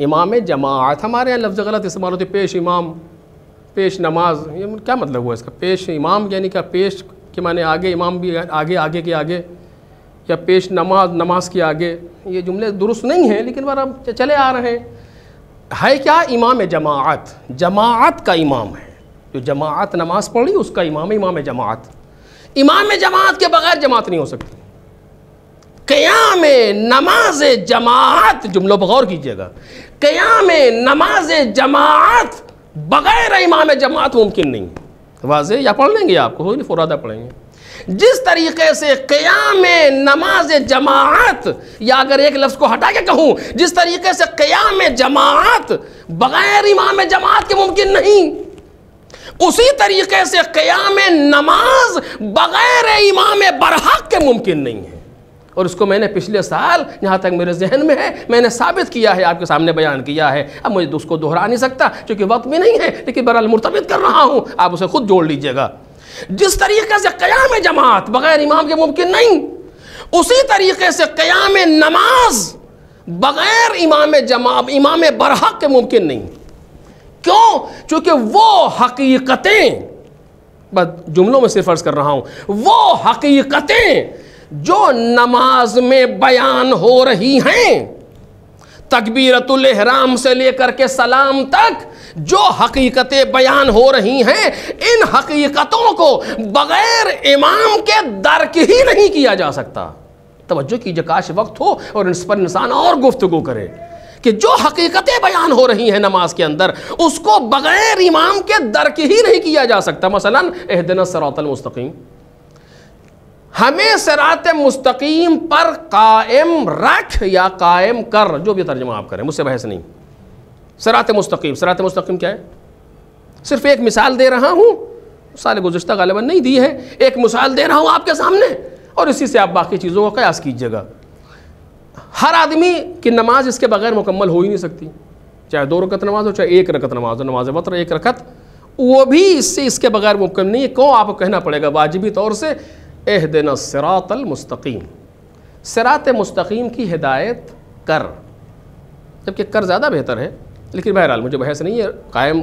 इमाम जमात हमारे यहाँ लफ्ज़ गलत इस्तेमाल होती, पेश इमाम। पेश नमाज़, ये क्या मतलब हुआ इसका? पेश इमाम यानी क्या? पेश के माने आगे इमाम भी आगे आगे के आगे? या पेश नमाज़ नमाज़ के आगे? ये जुमले दुरुस्त नहीं हैं, लेकिन बार अब चले आ रहे हैं। है क्या इमाम जमात जमात का इमाम है। जो जमात नमाज़ पढ़ी, उसका इमाम इमाम जमात इमाम जमात के बगैर जमात नहीं हो सकती। क़याम नमाज़ जमात जुमलों पर गौर कीजिएगा। क़याम नमाज़ जमात बग़ैर इमाम जमात मुमकिन नहीं। है वाजे या पढ़ लेंगे आपको हो नहीं, फुरादा पढ़ेंगे। जिस तरीके से क़याम नमाज़ जमात, या अगर एक लफ्ज़ को हटा के कहूँ, जिस तरीके से क़याम जमात बग़ैर इमाम जमात के मुमकिन नहीं। उसी तरीके से क़याम नमाज़ बग़ैर इमाम बरहक के मुमकिन नहीं है। और उसको मैंने पिछले साल, जहाँ तक मेरे जहन में है, मैंने साबित किया है, आपके सामने बयान किया है। अब मुझे तो उसको दोहरा नहीं सकता, क्योंकि वक्त भी नहीं है, लेकिन बहरहाल मुर्तबित कर रहा हूँ। आप उसे खुद जोड़ लीजिएगा। जिस तरीके से क़याम जमात बग़ैर इमाम के मुमकिन नहीं, उसी तरीके से क़याम नमाज़ बग़ैर इमाम जमा इमाम बरहक के मुमकिन नहीं। क्यों? चूँकि वो हकीकतें, बस जुमलों में सिर्फ़ अर्ज़ कर रहा हूँ, वो हकीकतें जो नमाज़ में बयान हो रही हैं, तकबीरतुल एहराम से लेकर के सलाम तक जो हकीकतें बयान हो रही हैं, इन हकीकतों को बग़ैर इमाम के दर्क ही नहीं किया जा सकता। तवज्जो कीजिए, काश वक्त हो और इस पर इंसान और गुफ्तगु करे कि जो हकीकतें बयान हो रही हैं नमाज़ के अंदर, उसको बग़ैर इमाम के दर्क ही नहीं किया जा सकता। मसलन, एहदन सरातल मुस्तकीम। हमें सरात मुस्तकीम पर कायम रख या कायम कर, जो भी तर्जमा आप करें, मुझसे बहस नहीं। सरात मुस्तकीम सरात मुस्तकीम क्या है? सिर्फ़ एक मिसाल दे रहा हूँ, साल गुज्त गालिबा नहीं दी है, एक मिसाल दे रहा हूँ आपके सामने, और इसी से आप बाकी चीज़ों का कयास कीजिएगा। हर आदमी की नमाज़ इसके बगैर मुकम्मल हो ही नहीं सकती। चाहे दो रकत नमाज़ हो, चाहे एक रकत नमाज़ हो, नमाज़ वत्र एक रकत, वो भी इससे इसके बगैर मुकम्मल नहीं है। क्यों आपको कहना पड़ेगा, वाजिबी तौर से एह दिन सरातलमस्तकीम सरात मुस्तकीम की हिदायत कर जबकि कर ज़्यादा बेहतर है लेकिन बहरहाल मुझे बहस नहीं है कायम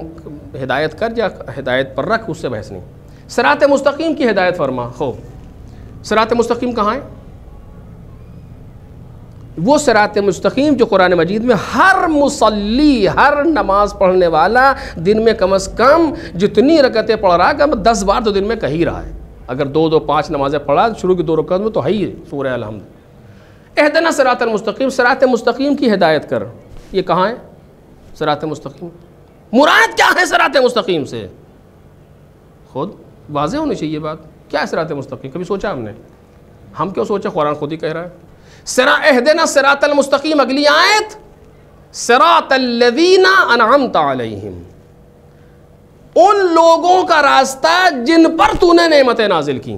हिदायत कर या हिदायत पर रख उससे बहस नहीं सरात मुस्तकीम की हिदायत फरमा हो सरात मुस्तकीम कहाँ है वो सरात मुस्तकीम जो कुरान मजीद में हर मुसल्ली हर नमाज़ पढ़ने वाला दिन में कम अज़ कम जितनी रकतें पढ़ रहा है कम दस बार तो दिन में कही रहा है अगर दो दो पाँच नमाज़ें पढ़ा, शुरू की दो रकत में तो है ही सूर अलहमद। एहदना सरात मुस्तकीम सरात मुस्तकीम की हिदायत कर। ये कहाँ है? सरात मुस्तकीम। मुराद क्या है सरात मुस्तकीम से? खुद? वाज होनी चाहिए बात। क्या है सिरात मुस्तकीम? कभी सोचा हमने हम क्यों सोचे? कुरान खुद ही कह रहा है। सरा, एहदेना सिरातल मुस्तकीम, अगली आयत। सिरातल्लदीना अनअमत अलैहिम। उन लोगों का रास्ता जिन पर तूने नेमतें नाजिल की।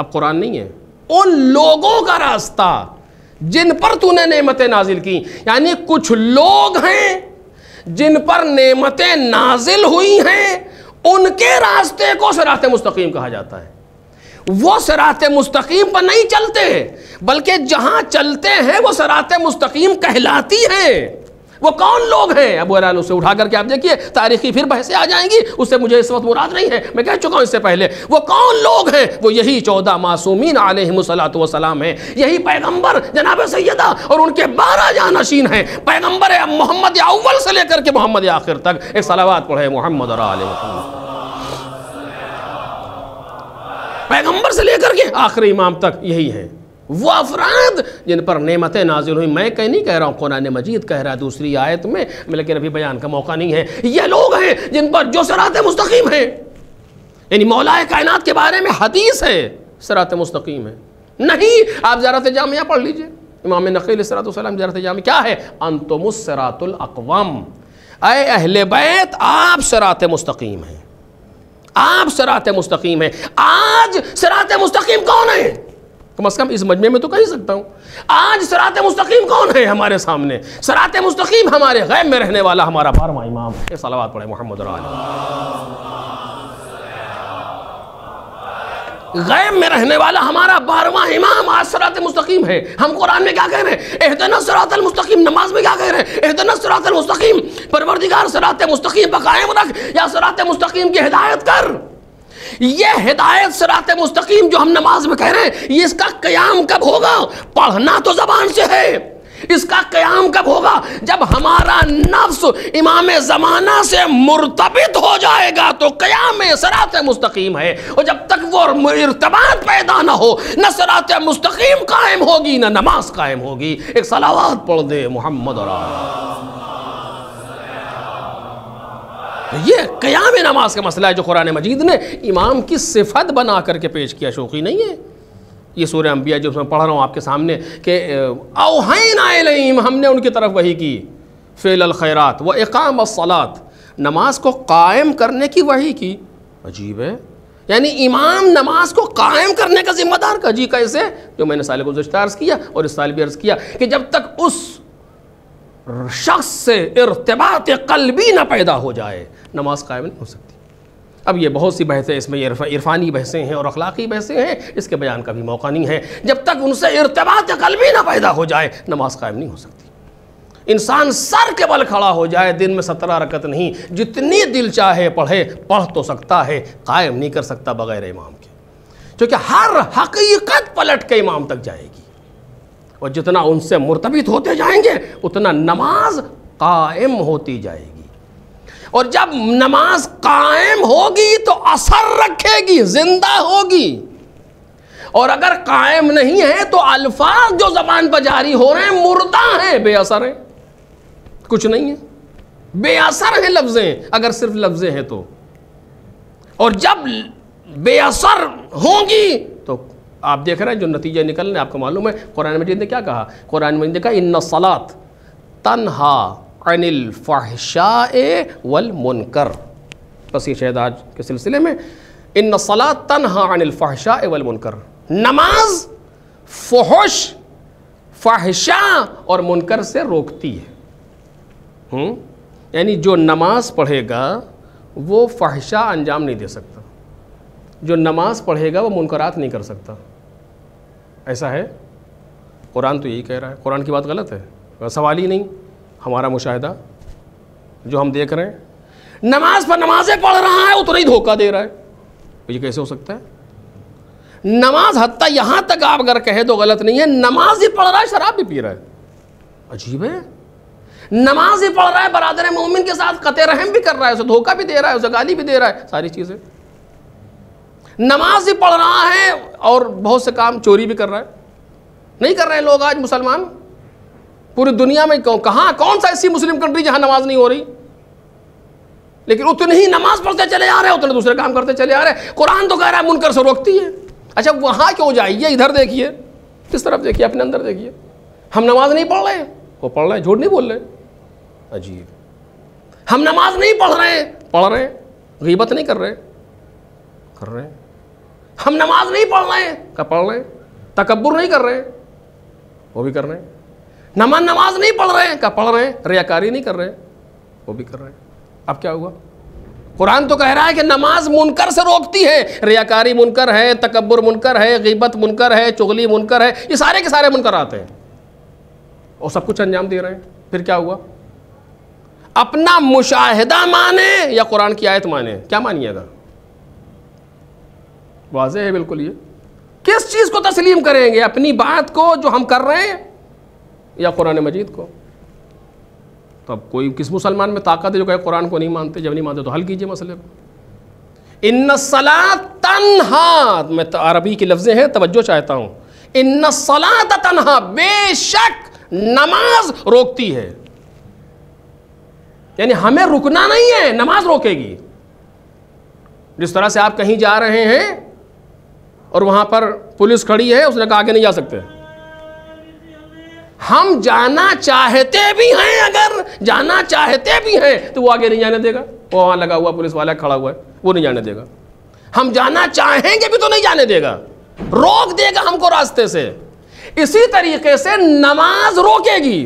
अब कुरान नहीं है। उन लोगों का रास्ता जिन पर तूने नेमतें नाजिल की। यानी कुछ लोग हैं जिन पर नेमतें नाजिल हुई हैं, उनके रास्ते को सरात मुस्तकीम कहा जाता है। वो सरात मुस्तकीम पर नहीं चलते, बल्कि जहाँ चलते हैं, वो सरात मुस्तकीम कहलाती है। वो कौन लोग हैं? अबू हराल उसे उठा करके आप देखिए, तारीखी फिर बहसें आ जाएँगी। उससे मुझे इस वक्त मुराद नहीं है। मैं कह चुका हूँ इससे पहले, वो कौन लोग हैं? वो यही चौदह मासूमीन आलतम है। यही पैगंबर जनाब सैदा और उनके बारह जानशीन हैं। पैगंबर मोहम्मद अव्वल से लेकर के मोहम्मद आखिर तक। एक सलावात पढ़े, मोहम्मद आल पैगंबर से लेकर के आखिरी इमाम तक यही है। वो अफराद जिन पर नेमतें नाजिल हुई। मैं कहीं नहीं कह रहा हूँ, कुरान मजीद कह रहा है दूसरी आयत में, लेकिन अभी बयान का मौका नहीं है। ये लोग हैं जिन पर जो सरात मुस्तकीम है। यानी मौलाए कायनात के बारे में हदीस है, सरात मुस्तकीम है। नहीं, आप ज़रात जामिया पढ़ लीजिए। इमाम नकील सरातम ज़रात जाम क्या है? अंतमुसरातुल अकवम। अय अहले बैत, आप सरात मुस्तकीम हैं। आप सरात मुस्तकीम हैं। आज सरात मुस्तकीम कौन है? कम अज़ कम इस मजमे में तो कह सकता हूँ। आज सरात मुस्तकीम कौन है हमारे सामने? सरात मुस्तकीम हमारे गैब में रहने वाला हमारा बारवा इमाम ये सलावात पढ़े मोहम्मद गैब में रहने वाला हमारा बारवा इमाम आज सरात मुस्तकीम है। हम कुरान में क्या कह रहे हैं? एहदना सरात मुस्तकीम, नमाज़ में क्या कह रहे हैं? एहदना सरात मुस्तकीम, परवरदिगार सरात मुस्तकीम पर कायम रख या सरात मुस्तकीम की हिदायत कर। ये हिदायत सरात मुस्तकीम जो हम नमाज़ में कह रहे हैं, ये इसका कयाम कब होगा? पढ़ना तो जबान से है। इसका कयाम कब होगा? जब हमारा नफ्स इमाम ज़माना से मुर्तबित हो जाएगा तो कयाम सरात मुस्तकीम है। और जब तक वो इरतबात पैदा ना हो, न सरात मुस्तकीम कायम होगी, न नमाज़ कायम होगी। एक सलावात पढ़ दे मोहम्मद और ये क़याम नमाज़ का मसला है जो कुरान मजीद ने इमाम की सिफत बना करके पेश किया, शौकी नहीं है। ये सूर्य अम्बिया जो मैं पढ़ रहा हूँ आपके सामने कि अवहैन हमने उनकी तरफ़ वही की। फ़ेल खैरात व इकाम सलात नमाज़ को कायम करने की वही की। अजीब है। यानी इमाम नमाज़ को कायम करने का जिम्मेदार का जी, कैसे? जो मैंने साल गुजशत अर्ज़ किया और इस साल भी अर्ज़ किया कि जब तक उस शख्स से इरतबात कल्बी ना पैदा हो जाए, नमाज़ कायम नहीं हो सकती। अब ये बहुत सी बहसें, इसमें इरफानी बहसें हैं और अखलाकी बहसें हैं, इसके बयान का भी मौका नहीं है। जब तक उनसे इरतबात कल्बी ना पैदा हो जाए, नमाज़ कायम नहीं हो सकती। इंसान सर के बल खड़ा हो जाए, दिन में सत्रह रकत नहीं, जितनी दिल चाहे पढ़े, पढ़ तो सकता है, कायम नहीं कर सकता बगैर इमाम के। क्योंकि हर हकीकत पलट के इमाम तक जाएगी। और जितना उनसे मुर्तबित होते जाएँगे, उतना नमाज़ कायम होती जाएगी। और जब नमाज़ कायम होगी तो असर रखेगी, ज़िंदा होगी। और अगर कायम नहीं है तो अल्फाज जो जबान पर जारी हो रहे हैं, मुर्दा हैं, बेअसर है। कुछ नहीं है। बेअसर है लफ्जें, अगर सिर्फ़ लफ्जें हैं तो। और जब बेअसर होंगी तो आप देख रहे हैं, जो नतीजे निकल रहे आपको मालूम है, कुरान मजीद ने क्या कहा? कुरान मजीद ने कहा इन सलात तनहा अनिल फ़ाहशाए वल मुनकर. बस ये शायद आज के सिलसिले में इन सलात तनहा अनिल फ़ाहशाए वल मुनकर. नमाज़ फहश, फ़ाहशा और मुनकर से रोकती है। हम्म? यानी जो नमाज़ पढ़ेगा, वो फ़ाहशा अंजाम नहीं दे सकता। जो नमाज़ पढ़ेगा, वो मुनकरात नहीं कर सकता। ऐसा है? कुरान तो यही कह रहा है। कुरान की बात गलत है। सवाल ही नहीं, हमारा मुशाहिदा, जो हम देख रहे हैं। नमाज़ पर नमाजें पढ़ रहा है, उतना ही धोखा दे रहा है। तो ये कैसे हो सकता है? नमाज़ हत्ता यहाँ तक आप अगर कहे तो गलत नहीं है। नमाज़ ही पढ़ रहा है, शराब भी पी रहा है। अजीब है। नमाज़ ही पढ़ रहा है बरादर मोमिन के साथ कते रहम भी कर रहा है, उसे धोखा भी दे रहा है, उसे गाली भी दे रहा है, सारी चीज़ें। नमाज़ ही पढ़ रहा है और बहुत से काम चोरी भी कर रहा है। नहीं कर रहे हैं लोग आज मुसलमान? पूरी दुनिया में कहाँ कौन सा ऐसी मुस्लिम कंट्री जहाँ नमाज़ नहीं हो रही? लेकिन उतनी ही नमाज़ पढ़ते चले आ रहे हैं उतने दूसरे काम करते चले आ रहे हैं। कुरान तो कह रहा है मुनकर से रोकती है। अच्छा वहाँ क्यों जाइए? इधर देखिए। किस तरफ़ देखिए? अपने अंदर देखिए। हम नमाज़ नहीं पढ़ रहे वो पढ़ रहे हैं झूठ नहीं बोल रहे। अजीब। हम नमाज़ नहीं पढ़ रहे हैं। पढ़ रहे हैं। गीबत नहीं कर रहे। कर रहे हैं। हम नमाज़ नहीं पढ़ रहे हैं। क्या पढ़ रहे हैं? तकबर नहीं कर रहे हैं। वो भी कर रहे हैं। नमाज़ नमाज़ नहीं पढ़ रहे हैं। क्या पढ़ रहे हैं? रियाकारी नहीं कर रहे हैं। वो भी कर रहे हैं। अब क्या हुआ? कुरान तो कह रहा है कि नमाज़ मुनकर से रोकती है। रियाकारी मुनकर है तकबर मुनकर है, गीबत मुनकर है, चुगली मुनकर है। ये सारे के सारे मुनकर आते हैं। और सब कुछ अंजाम दे रहे हैं। फिर क्या हुआ? अपना मुशाहिदा माने या कुरान की आयत माने? क्या मानिएगा? वाजे है बिल्कुल ये। किस चीज़ को तस्लीम करेंगे? अपनी बात को जो हम कर रहे हैं या कुरान मजीद को? तो अब कोई किस मुसलमान में ताकत है जो कहे कुरान को नहीं मानते, जब नहीं मानते तो हल कीजिए मसले को। इन सला मैं तो अरबी की लफ्ज़ें हैं, तवज्जो चाहता हूँ। इन सलात तनहा बेशक नमाज़ रोकती है। यानी हमें रुकना नहीं है, नमाज़ रोकेगी। जिस तरह से आप कहीं जा रहे हैं और वहाँ पर पुलिस खड़ी है, उसने कहा आगे नहीं जा सकते। हम जाना चाहते भी हैं, अगर जाना चाहते भी हैं तो वो आगे नहीं जाने देगा। वो वहाँ लगा हुआ पुलिस वाला खड़ा हुआ है, वो नहीं जाने देगा। हम जाना चाहेंगे भी तो नहीं जाने देगा। रोक देगा हमको रास्ते से। इसी तरीके से नमाज़ रोकेगी।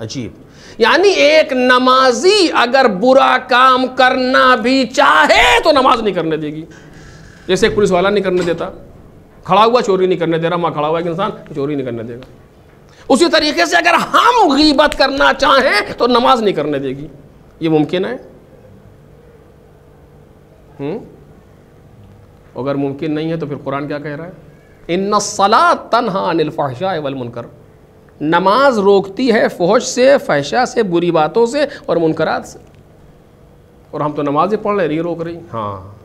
अजीब। यानी एक नमाजी अगर बुरा काम करना भी चाहे तो नमाज़ नहीं करने देगी। जैसे पुलिस वाला नहीं करने देता, खड़ा हुआ चोरी नहीं करने दे रहा वहाँ खड़ा हुआ एक इंसान चोरी नहीं करने देगा। उसी तरीके से अगर हम गीबत करना चाहें तो नमाज़ नहीं करने देगी। ये मुमकिन है? हम्म अगर मुमकिन नहीं है तो फिर कुरान क्या कह रहा है? इन सला तनहा अनिलफाशा वल मुनकर। नमाज़ रोकती है फहश से, फहशा से, बुरी बातों से और मुनकरात से। और हम तो नमाज़ें पढ़ रहे नहीं रोक रही हाँ।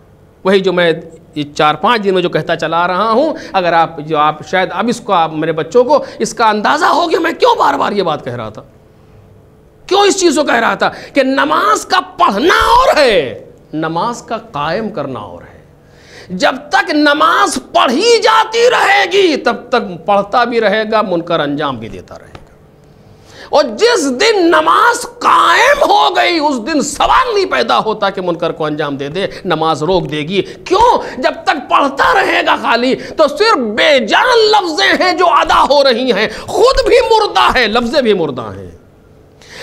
वही जो मैं ये चार पाँच दिन में जो कहता चला रहा हूँ, अगर आप, जो आप शायद अब इसको, आप मेरे बच्चों को इसका अंदाज़ा हो गया, मैं क्यों बार बार ये बात कह रहा था? क्यों इस चीज़ को कह रहा था कि नमाज़ का पढ़ना और है, नमाज़ का कायम करना और है। जब तक नमाज़ पढ़ी जाती रहेगी, तब तक पढ़ता भी रहेगा, मुनकर अंजाम भी देता रहेगा। और जिस दिन नमाज़ कायम हो गई, उस दिन सवाल नहीं पैदा होता कि मुनकर को अंजाम दे दे, नमाज़ रोक देगी। क्यों? जब तक पढ़ता रहेगा खाली तो सिर्फ़ बेजान लफ्जें हैं जो अदा हो रही हैं। खुद भी मुर्दा है, लफ्जें भी मुर्दा हैं।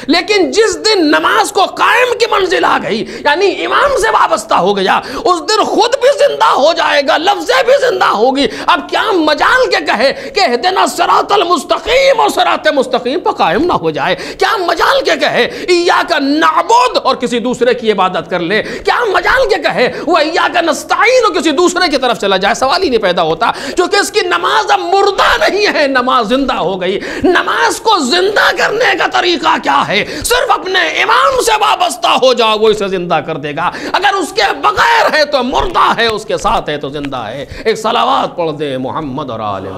लेकिन जिस दिन नमाज़ को कायम की मंजिल आ गई, यानी इमाम से वाबस्ता हो गया, उस दिन खुद भी ज़िंदा हो जाएगा, लफ्जें भी ज़िंदा होगी। अब क्या मजाल के कहे कि देना सरातल मुस्तकीम और सरात मुस्तकीम पर कायम ना हो जाए। क्या मजाल के कहे ईया का नाबुद और किसी दूसरे की इबादत कर ले। क्या मजाल के कहे, वह ईया का नस्ताइन और किसी दूसरे की तरफ़ चला जाए। सवाल ही नहीं पैदा होता, क्योंकि इसकी नमाज़ अब मुर्दा नहीं है, नमाज़ ज़िंदा हो गई। नमाज़ को ज़िंदा करने का तरीका क्या है, सिर्फ़ अपने इमाम से वाबस्ता हो जाओ, वो इसे ज़िंदा कर देगा। अगर उसके बगैर है तो मुर्दा है, उसके साथ है तो ज़िंदा है। एक सलावात पढ़ दे मोहम्मद और आलिम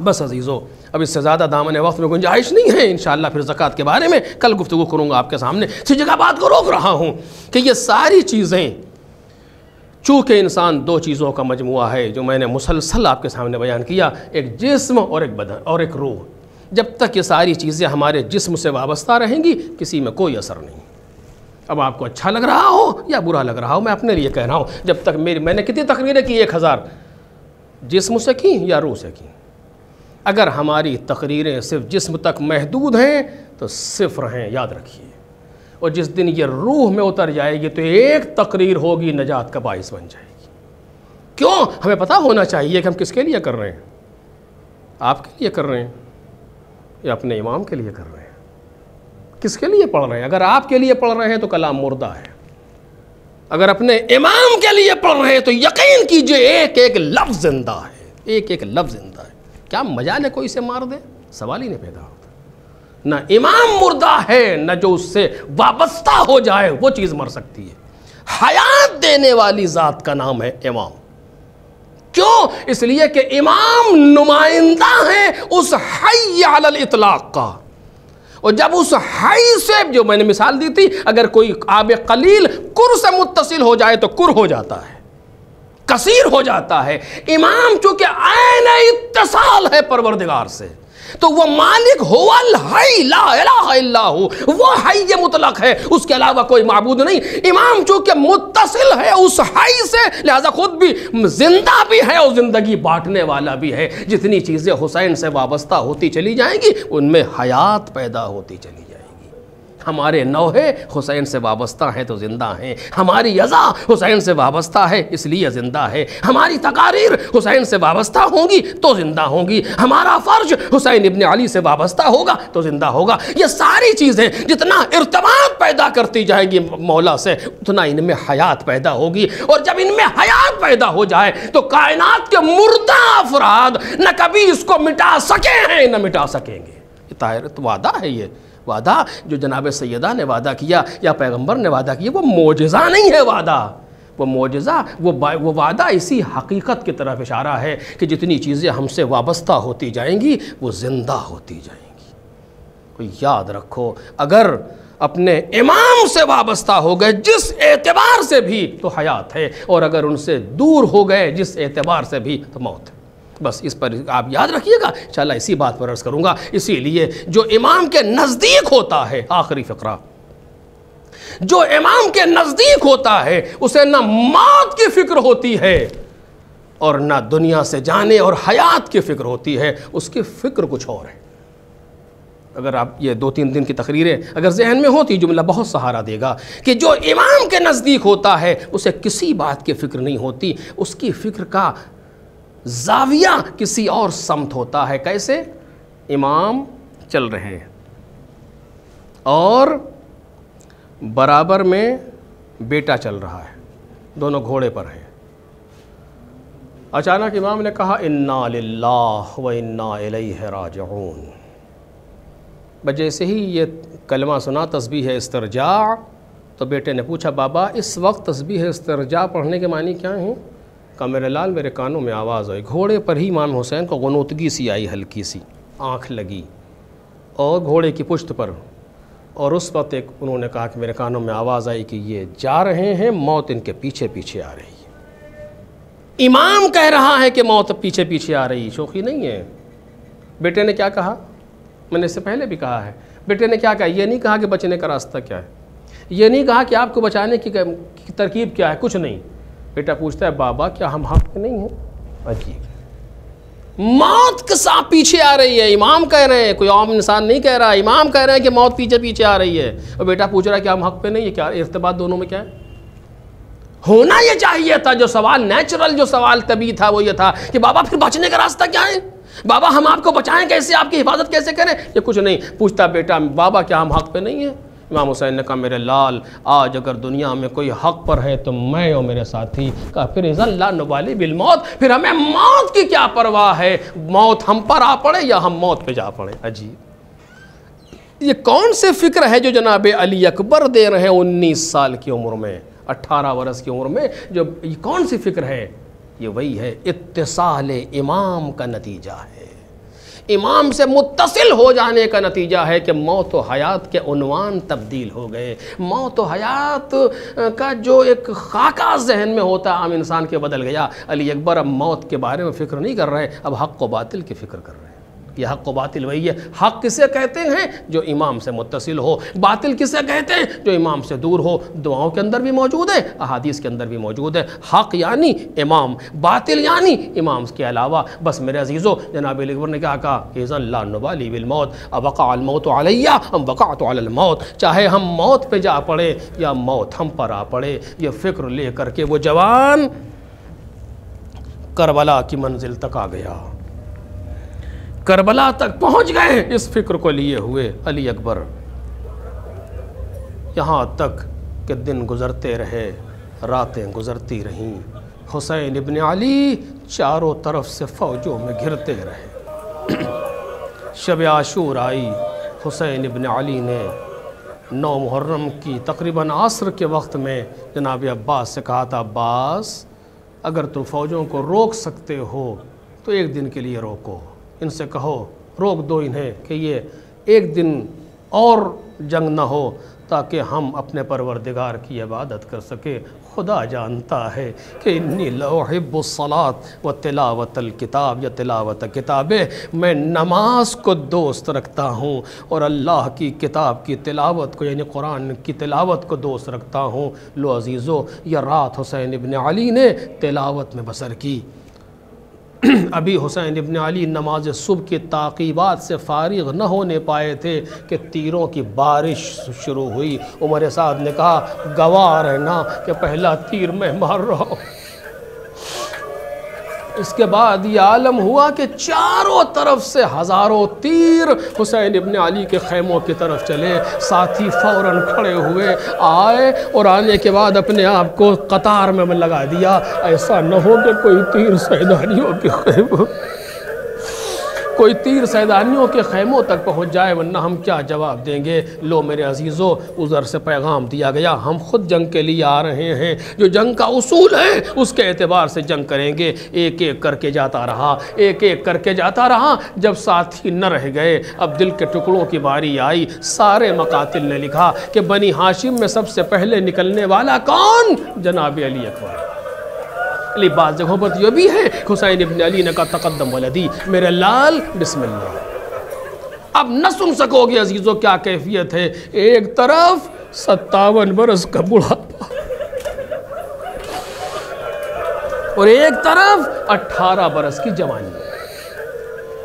बस अजीज़ो, अब इससे ज़्यादा दामन वक्त में गुंजाइश नहीं है। इन फिर ज़क़़त के बारे में कल गुफ्तु करूँगा आपके सामने। इसी जगह बात को रोक रहा हूँ कि ये सारी चीज़ें चूँकि इंसान दो चीज़ों का मजमु है, जो मैंने मुसलसल आपके सामने बयान किया, एक जिस्म और एक बदन और एक रूह। जब तक ये सारी चीज़ें हमारे जिस्म से वाबस्ता रहेंगी, किसी में कोई असर नहीं। अब आपको अच्छा लग रहा हो या बुरा लग रहा हो, मैं अपने लिए कह रहा हूँ, जब तक मेरी, मैंने कितनी तकरीरें की एक हज़ार? जिस्म से की या रूह से की? अगर हमारी तकरीरें सिर्फ़ जिस्म तक महदूद हैं तो सिर्फ़ रहें, याद रखिए। और जिस दिन ये रूह में उतर जाएगी तो एक तकरीर होगी, नजात का बायस बन जाएगी। क्यों? हमें पता होना चाहिए कि हम किसके लिए कर रहे हैं। आपके लिए कर रहे हैं या अपने इमाम के लिए कर रहे हैं? किसके लिए पढ़ रहे हैं? अगर आपके लिए पढ़ रहे हैं तो कलाम मुर्दा है। अगर अपने इमाम के लिए पढ़ रहे हैं तो यकीन कीजिए एक एक लफ्ज ज़िंदा है। एक एक लफ्ज ज़िंदा है। क्या मज़ा ने कोई से मार दे? सवाल ही नहीं पैदा न इमाम मुर्दा है, न जो उससे वाबस्ता हो जाए, वो चीज़ मर सकती है। हयात देने वाली ज़ात का नाम है इमाम। क्यों? इसलिए कि इमाम नुमाइंदा है उस हल इतलाक का। और जब उस हई से, जो मैंने मिसाल दी थी, अगर कोई आब कलील कुर से मुतसिल हो जाए तो कुर हो जाता है, कसीर हो जाता है। इमाम चूँकि आयन इत्तसाल है परवरदिगार से तो वह मालिक हो वो ये मुतलक है। उसके अलावा कोई मबूद नहीं। इमाम चूँकि मुतसिल है, उस हई से लिहाजा खुद भी ज़िंदा भी है और ज़िंदगी बांटने वाला भी है। जितनी चीज़ें हुसैन से वाबस्ता होती चली जाएँगी, उनमें हयात पैदा होती चली हमारे नौहे हुसैन से वाबस्ता हैं तो ज़िंदा हैं। हमारी यज़ा हुसैन से वाबस्ता है, इसलिए ज़िंदा है। हमारी तकारीर हुसैन से वाबस्ता होंगी तो ज़िंदा होंगी। हमारा फ़र्ज़ हुसैन इबन अली से वाबस्ता होगा तो ज़िंदा होगा। ये सारी चीज़ें जितना इरतबात पैदा करती जाएगी मौला से, उतना इनमें हयात पैदा होगी। और जब इनमें हयात पैदा हो जाए तो कायनात के मुर्दा अफराद न कभी इसको मिटा सके हैं, न मिटा सकेंगे। ये तो वादा है ये। वादा जो जनाब सैदा ने वादा किया या पैगंबर ने वादा किया, वो मोजा नहीं है वादा। वो मोजा वो वो वादा इसी हकीकत की तरफ़ इशारा है कि जितनी चीज़ें हमसे वाबस्ता होती जाएँगी, वो ज़िंदा होती जाएँगी। तो याद रखो, अगर अपने इमाम से वाबस्ता हो गए, जिस एतबार से भी तो हयात है, और अगर उनसे दूर हो गए, जिस एतबार से भी तो मौत है। बस इस पर आप याद रखिएगा। चला इसी बात पर अर्ज़ करूँगा। इसीलिए जो इमाम के नज़दीक होता है, आखिरी फ़करा, जो इमाम के नज़दीक होता है, उसे न मौत की फ़िक्र होती है और ना दुनिया से जाने और हयात की फ़िक्र होती है। उसकी फ़िक्र कुछ और है। अगर आप ये दो तीन दिन की तकरीरें अगर जहन में होती, जुमला बहुत सहारा देगा कि जो इमाम के नज़दीक होता है, उसे किसी बात की फ़िक्र नहीं होती। उसकी फ़िक्र का जाविया किसी और समत होता है, कैसे? इमाम चल रहे हैं। और बराबर में बेटा चल रहा है, दोनों घोड़े पर हैं। अचानक इमाम ने कहा, इन्ना लिल्लाह व इन्ना इलैहि राजिऊन। जैसे ही ये कलमा सुना तस्बी है इस्तरजा तो बेटे ने पूछा, बाबा, इस वक्त तस्बी है इस्तरजा पढ़ने के मानी क्या हैं? का मेरे कानों में आवाज़ आई। घोड़े पर ही इमाम हुसैन को गनोतगी सी आई हल्की सी। आँख लगी और घोड़े की पुश्त पर। और उस वक्त एक उन्होंने कहा कि मेरे कानों में आवाज़ आई कि ये जा रहे हैं, मौत इनके पीछे पीछे आ रही है। इमाम कह रहा है कि मौत पीछे पीछे आ रही शोखी नहीं है। बेटे ने क्या कहा? मैंने इससे पहले भी कहा है। बेटे ने क्या कहा? ये नहीं कहा कि बचने का रास्ता क्या है। ये नहीं कहा कि आपको बचाने की तरकीब क्या है, कुछ नहीं। बेटा पूछता है बाबा क्या हम हक के नहीं हैं? अजीब। मौत के साथ पीछे आ रही है इमाम कह रहे हैं कोई आम इंसान नहीं कह रहा इमाम कह रहे हैं कि मौत पीछे पीछे आ रही है। और बेटा पूछ रहा है कि हम हक पे नहीं है क्या इर्तबात दोनों में क्या है? होना ये चाहिए था जो सवाल नेचुरल जो सवाल तभी था वो ये था कि बाबा फिर बचने का रास्ता क्या है? बाबा हम आपको बचाएँ कैसे आपकी हिफाजत कैसे करें? ये कुछ नहीं पूछता बेटा बाबा क्या हम हक पे नहीं है? इमाम हुसैन ने कहा, मेरे लाल, आज अगर दुनिया में कोई हक पर है तो मैं और मेरे साथी। कहा, फिर इज़ल्ला नवाली बिल मौत, फिर हमें मौत की क्या परवाह है? मौत हम पर आ पड़े या हम मौत पे जा पड़े? अजीब। ये कौन से फ़िक्र है जो जनाब अली अकबर दे रहे हैं उन्नीस साल की उम्र में अट्ठारह वर्ष की उम्र में? जो ये कौन सी फ़िक्र है? ये वही है इत्तिसाल इमाम का नतीजा है। इमाम से मुतसिल हो जाने का नतीजा है कि मौत व हयात के उनवान तब्दील हो गए। मौत व हयात का जो एक खाका जहन में होता आम इंसान के बदल गया। अली अकबर अब मौत के बारे में फ़िक्र नहीं कर रहे, अब हक़ व बातिल की फ़िक्र कर रहे हैं। कि हक व बातिल वही है। हक किसे कहते हैं? जो इमाम से मुतसिल हो। बातिल किसे कहते हैं? जो इमाम से दूर हो। दुआओं के अंदर भी मौजूद है, अहादीस के अंदर भी मौजूद है। हक यानी इमाम, बातिल यानी इमाम के अलावा। बस मेरे अजीज़ों, जनाब अकबर ने क्या कहा नबाली बिल मौत अवक़ालमौत अलैया हम वक़ा तो चाहे हम मौत पे जा पड़े या मौत हम पर आ पड़े, ये फ़िक्र ले करके वो जवान, करबला की मंजिल तक आ गया। करबला तक पहुँच गए। इस फ़िक्र को लिए हुए अली अकबर, यहाँ तक कि दिन गुज़रते रहे, रातें गुज़रती रहीं। हुसैन इबन अली चारों तरफ़ से फ़ौजों में घिरते रहे। शब आशूर आई, हुसैन इबन अली ने नौ मुहर्रम की तकरीबन आसर के वक्त में जनाब अब्बास से कहा था, अब्बास, अगर तुम फ़ौजों को रोक सकते हो तो एक दिन के लिए रोको। इनसे कहो, रोक दो इन्हें कि ये एक दिन और जंग न हो, ताकि हम अपने परवरदिगार की इबादत कर सके। खुदा जानता है कि इन्नी लहिबसलात व तिलावत किताब या तिलावत किताबें मैं नमाज़ को दोस्त रखता हूँ और अल्लाह की किताब की तिलावत को, यानी कुरान की तिलावत को दोस्त रखता हूँ। लो अजीज़ो या रात हुसैन इबन अली ने तिलावत में बसर की। अभी हुसैन इबन अली नमाज़ सुबह की ताक़ीबात से फारिग न होने पाए थे कि तीरों की बारिश शुरू हुई। उमर साद ने कहा गवाह रहना कि पहला तीर मैं मार रहा हूँ। इसके बाद ये आलम हुआ कि चारों तरफ़ से हज़ारों तीर हुसैन इबन अली के खेमों की तरफ़ चले। साथी फ़ौर खड़े हुए, आए और आने के बाद अपने आप को कतार में लगा दिया। ऐसा न हो कि कोई तीर सैदानियों के खैमों कोई तीर सैदानियों के खैमों तक पहुँच जाए, वरना हम क्या जवाब देंगे? लो मेरे अजीज़ों उधर से पैगाम दिया गया। हम खुद जंग के लिए आ रहे हैं। जो जंग का उसूल है, उसके एतबार से जंग करेंगे। एक एक करके जाता रहा एक एक करके जाता रहा। जब साथी न रह गए, अब दिल के टुकड़ों की बारी आई। सारे मकातिल ने लिखा कि बनी हाशिम में सबसे पहले निकलने वाला कौन? जनाब अली अकबर। अली बाज़ जगहों पर तो यह भी है, हुसैन इबन अली ने कहा तकदम वलदी, मेरे लाल, बिस्मिल्लाह। अब न सुन सकोगे अजीज़ों क्या कैफियत है? एक तरफ़ सत्तावन बरस का बुढ़ापा और एक तरफ़ अट्ठारह बरस की जवानी।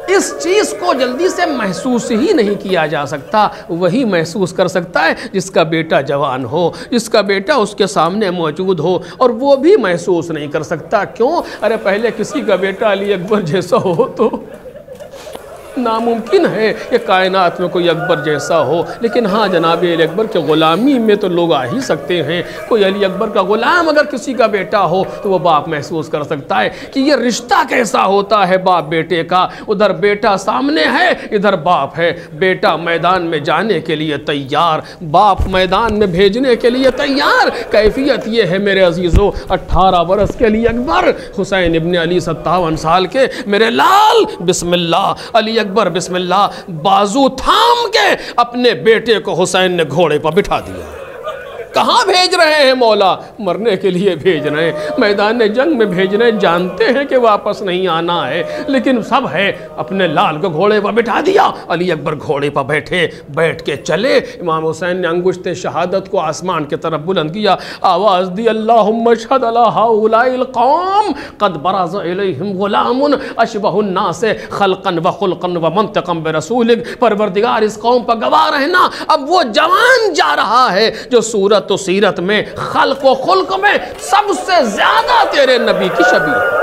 इस चीज़ को जल्दी से महसूस ही नहीं किया जा सकता। वही महसूस कर सकता है जिसका बेटा जवान हो, जिसका बेटा उसके सामने मौजूद हो और वो भी महसूस नहीं कर सकता। क्यों? अरे पहले किसी का बेटा अली अकबर जैसा हो तो। नामुमकिन है कि कायनात में कोई अकबर जैसा हो। लेकिन हाँ जनाब अली अकबर के ग़ुलामी में तो लोग आ ही सकते हैं। कोई अली अकबर का ग़ुलाम अगर किसी का बेटा हो तो वह बाप महसूस कर सकता है कि यह रिश्ता कैसा होता है बाप बेटे का। उधर बेटा सामने है, इधर बाप है। बेटा मैदान में जाने के लिए तैयार, बाप मैदान में भेजने के लिए तैयार। कैफियत ये है मेरे अजीज़ों, अट्ठारह बरस के लिए अकबर। हुसैन इबन अली सत्तावन साल के, मेरे लाल, बिस्मिल्लाह। अली अकबर बिस्मिल्लाह बाजू थाम के अपने बेटे को हुसैन ने घोड़े पर बिठा दिया। कहाँ भेज रहे हैं मौला? मरने के लिए भेज रहे हैं। मैदान जंग में भेज रहे हैं जानते हैं कि वापस नहीं आना है। लेकिन सब है। अपने लाल को घोड़े पर बिठा दिया। अली अकबर घोड़े पर बैठे, बैठ के चले। इमाम हुसैन ने अंगुश्त शहादत को आसमान की तरफ़ बुलंद किया। आवाज़ दी अल्लाम कद बराज़म अशबन्ना से खलकन पर गवाह रहना। अब वो जवान जा रहा है जो सूरत तो सीरत में खल को खुल्क में, सबसे ज़्यादा तेरे नबी की शबी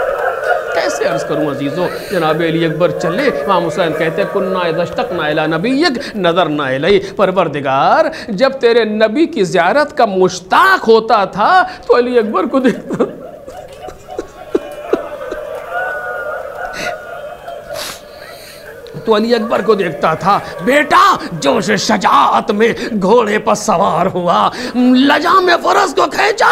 कैसे अर्ज़ करूँ अजीज़ों? जनाब अली अकबर चले, इमाम हुसैन कहते कुन्ना दस्तक नाला नबी नज़र नाई परवरदिगार, जब तेरे नबी की ज्यारत का मुश्ताक होता था तो अली अकबर को देखता तो अली अकबर को देखता था, बेटा, जोश शजात में घोड़े पर सवार हुआ। लजा में फरस को खेचा,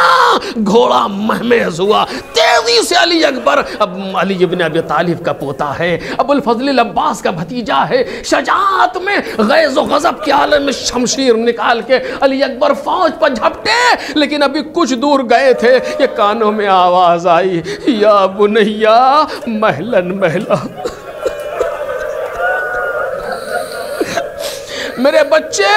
घोड़ा महमेज हुआ। तेज़ी से अली अकबर, अब अली इब्न अबी तालिब का पोता है, अबुल फजल अब्बास का भतीजा है। शजात में गैज़ गज़ब के आलम में शमशीर निकाल के अली अकबर फौज पर झपटे। लेकिन अभी कुछ दूर गए थे, ये कानों में आवाज़ आई, या बुनैया, महलन महला मेरे बच्चे,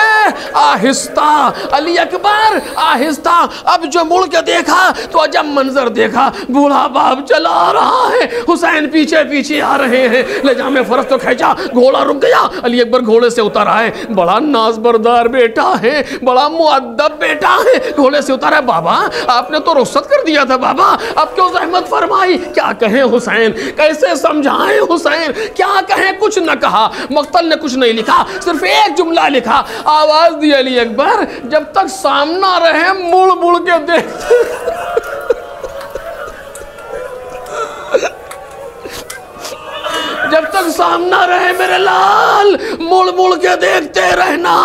आहिस्ता, अली अकबर, आहिस्ता, अब जो मुड़ के देखा तो अजब मंजर देखा, बूढ़ा बाप चला रहा है, हुसैन पीछे पीछे आ रहे हैं, ले जा में फरस तो खेचा, घोड़ा रुक गया, अली अकबर घोड़े से उतर आए, बड़ा नाजबरदार बेटा है, बड़ा मुअद्दब बेटा है, घोड़े से उतर उतारा बाबा, आपने तो रुख्सत कर दिया था, बाबा, अब क्यों जहमत फरमाई? क्या कहें हुसैन, कैसे समझाएँ हुसैन, क्या कहें, कुछ न कहा मख्तल ने कुछ नहीं लिखा, सिर्फ़ एक जुमला जुमला लिखा, आवाज़ दी अली अकबर जब तक सामना रहे मुड़ मुड़ के देखते जब तक सामना रहे मेरे लाल मुड़ मुड़ के देखते रहना,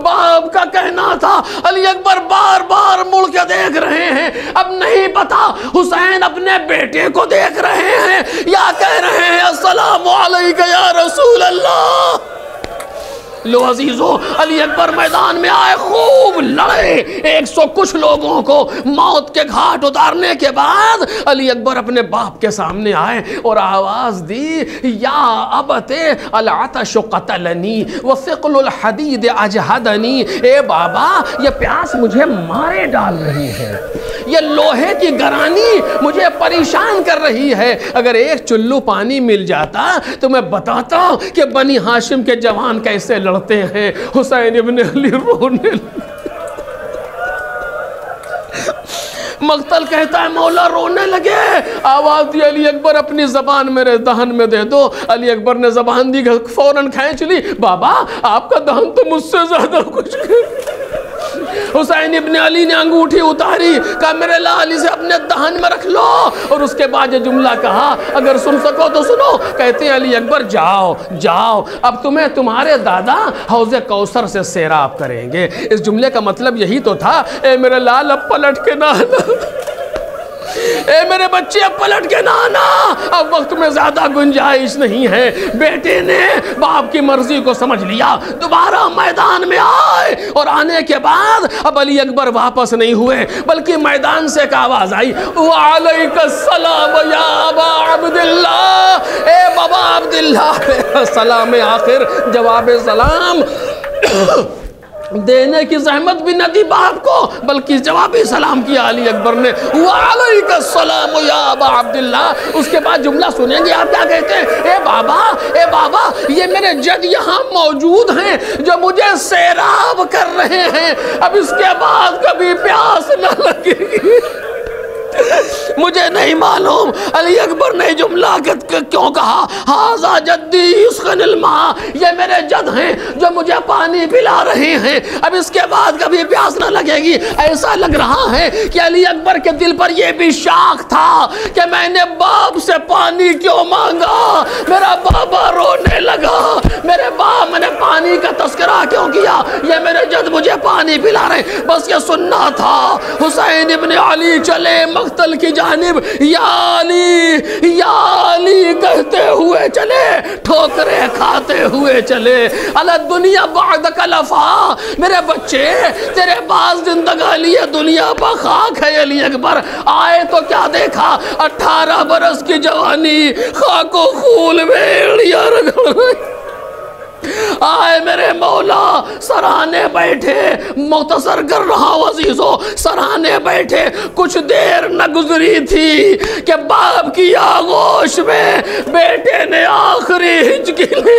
बाप का कहना था, अली अकबर बार बार मुड़ के देख रहे हैं। अब नहीं पता, हुसैन अपने बेटे को देख रहे हैं, या कह रहे हैं वालेकुम या रसूल अल्लाह लो अजीजो, अली अकबर मैदान में आए खूब लड़े। एक सौ कुछ लोगों को मौत के घाट उतारने के बाद अली अकबर अपने बाप के सामने आए और आवाज़ दी, या अबते अलातश कतलनी अजहदनी। ए बाबा, ये प्यास मुझे मारे डाल रही है। ये लोहे की गरानी मुझे परेशान कर रही है। अगर एक चुल्लू पानी मिल जाता तो मैं बताता कि बनी हाशिम के जवान कैसे लड़ते हैं। हुसैन इबन अली रोने मख्तल कहता है, मौला रोने लगे। आवाज़ दी, अली अकबर अपनी जबान मेरे दहन में दे दो। अली अकबर ने जबान दी फ़ौरन खींच ली। बाबा, आपका दहन तो मुझसे ज़्यादा कुछ हुसैन इबन अली ने अंगूठी उतारी, कहा, मेरे लाल, इसे अपने दहन में रख लो। और उसके बाद ये जुमला कहा, अगर सुन सको तो सुनो। कहते हैं, अली अकबर, जाओ जाओ। अब तुम्हें तुम्हारे दादा हौज कौसर से सैराब करेंगे। इस जुमले का मतलब यही तो था, ए मेरे लाल, अब पलट के ना ए, मेरे बच्चे, अब पलट के ना आना अब वक्त में ज़्यादा गुंजाइश नहीं है। बेटे ने बाप की मर्ज़ी को समझ लिया। दोबारा मैदान में आए और आने के बाद अब अली अकबर वापस नहीं हुए, बल्कि मैदान से एक आवाज़ आई। अब्दुल्ला ए, बाबा अब्दुल्ला सलाम आखिर, जवाब सलाम। देने की जहमत भी न दी बाप को, बल्कि जवाबी सलाम किया अली अकबर ने। सलाम या अब्दुल्ला उसके बाद जुमला सुनेंगे आप क्या कहते हैं? ए बाबा ए बाबा, ये मेरे जज यहाँ मौजूद हैं जो मुझे सैराब कर रहे हैं। अब इसके बाद कभी प्यास न लगेगी। मुझे नहीं मालूम। अली अकबर ने जुमला क्यों कहा? हाजा जद्दी ये मेरे जद हैं जो मुझे पानी पिला रहे हैं। अब इसके बाद कभी प्यास ना लगेगी। ऐसा लग रहा है कि अली अकबर के दिल पर यह भी शाख था कि मैंने बाप से पानी क्यों मांगा? मेरा बाबा रोने लगा। मेरे बाप मैंने पानी का तस्करा क्यों किया? ये मेरे जद मुझे पानी पिला रहे बस ये सुनना था। हुसैन इब्ने अली चले मख्तल की जानब याली याली कहते हुए चले, ठोकरे खाते हुए चले। अल दुनिया बाद कलफा मेरे बच्चे, तेरे पास जिंदगा लिए दुनिया पर खाक है अली अकबर। आए तो क्या देखा? अठारह बरस की जवानी, खाको खूल में रगड़। आए मेरे मौला, सराहने बैठे मुख्तसर कर रहा अजीज़ो, सराहने बैठे। कुछ देर न गुजरी थी कि बाप की आगोश में बेटे ने आखिरी हिचकी ली।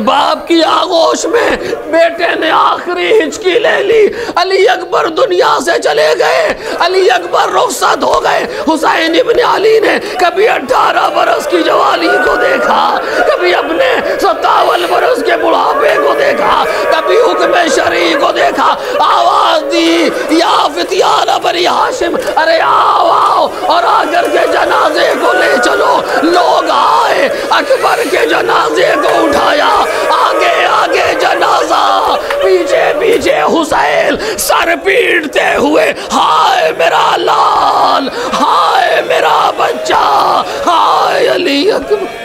बाप की आगोश में बेटे ने आखिरी हिचकी ले ली। अली अकबर दुनिया से चले गए। अली अकबर रुखसत हो गए। हुसैन इब्न अली ने कभी अठारह बरस की जवानी को देखा, कभी अपने सत्तावन बरस के बुढ़ापे को देखा, कभी हुक्म शरी को देखा। आवाज़ दी, या फितियान बरी हाशिम, अरे आओ आओ, और आकर के जनाजे को ले चलो। लोग आए, अकबर के जनाजे को उठाया। आगे आगे जनाजा। पीछे पीछे हुसैन सर पीटते हुए, हाय मेरा लाल, हाय मेरा बच्चा, हाय अली अकबर।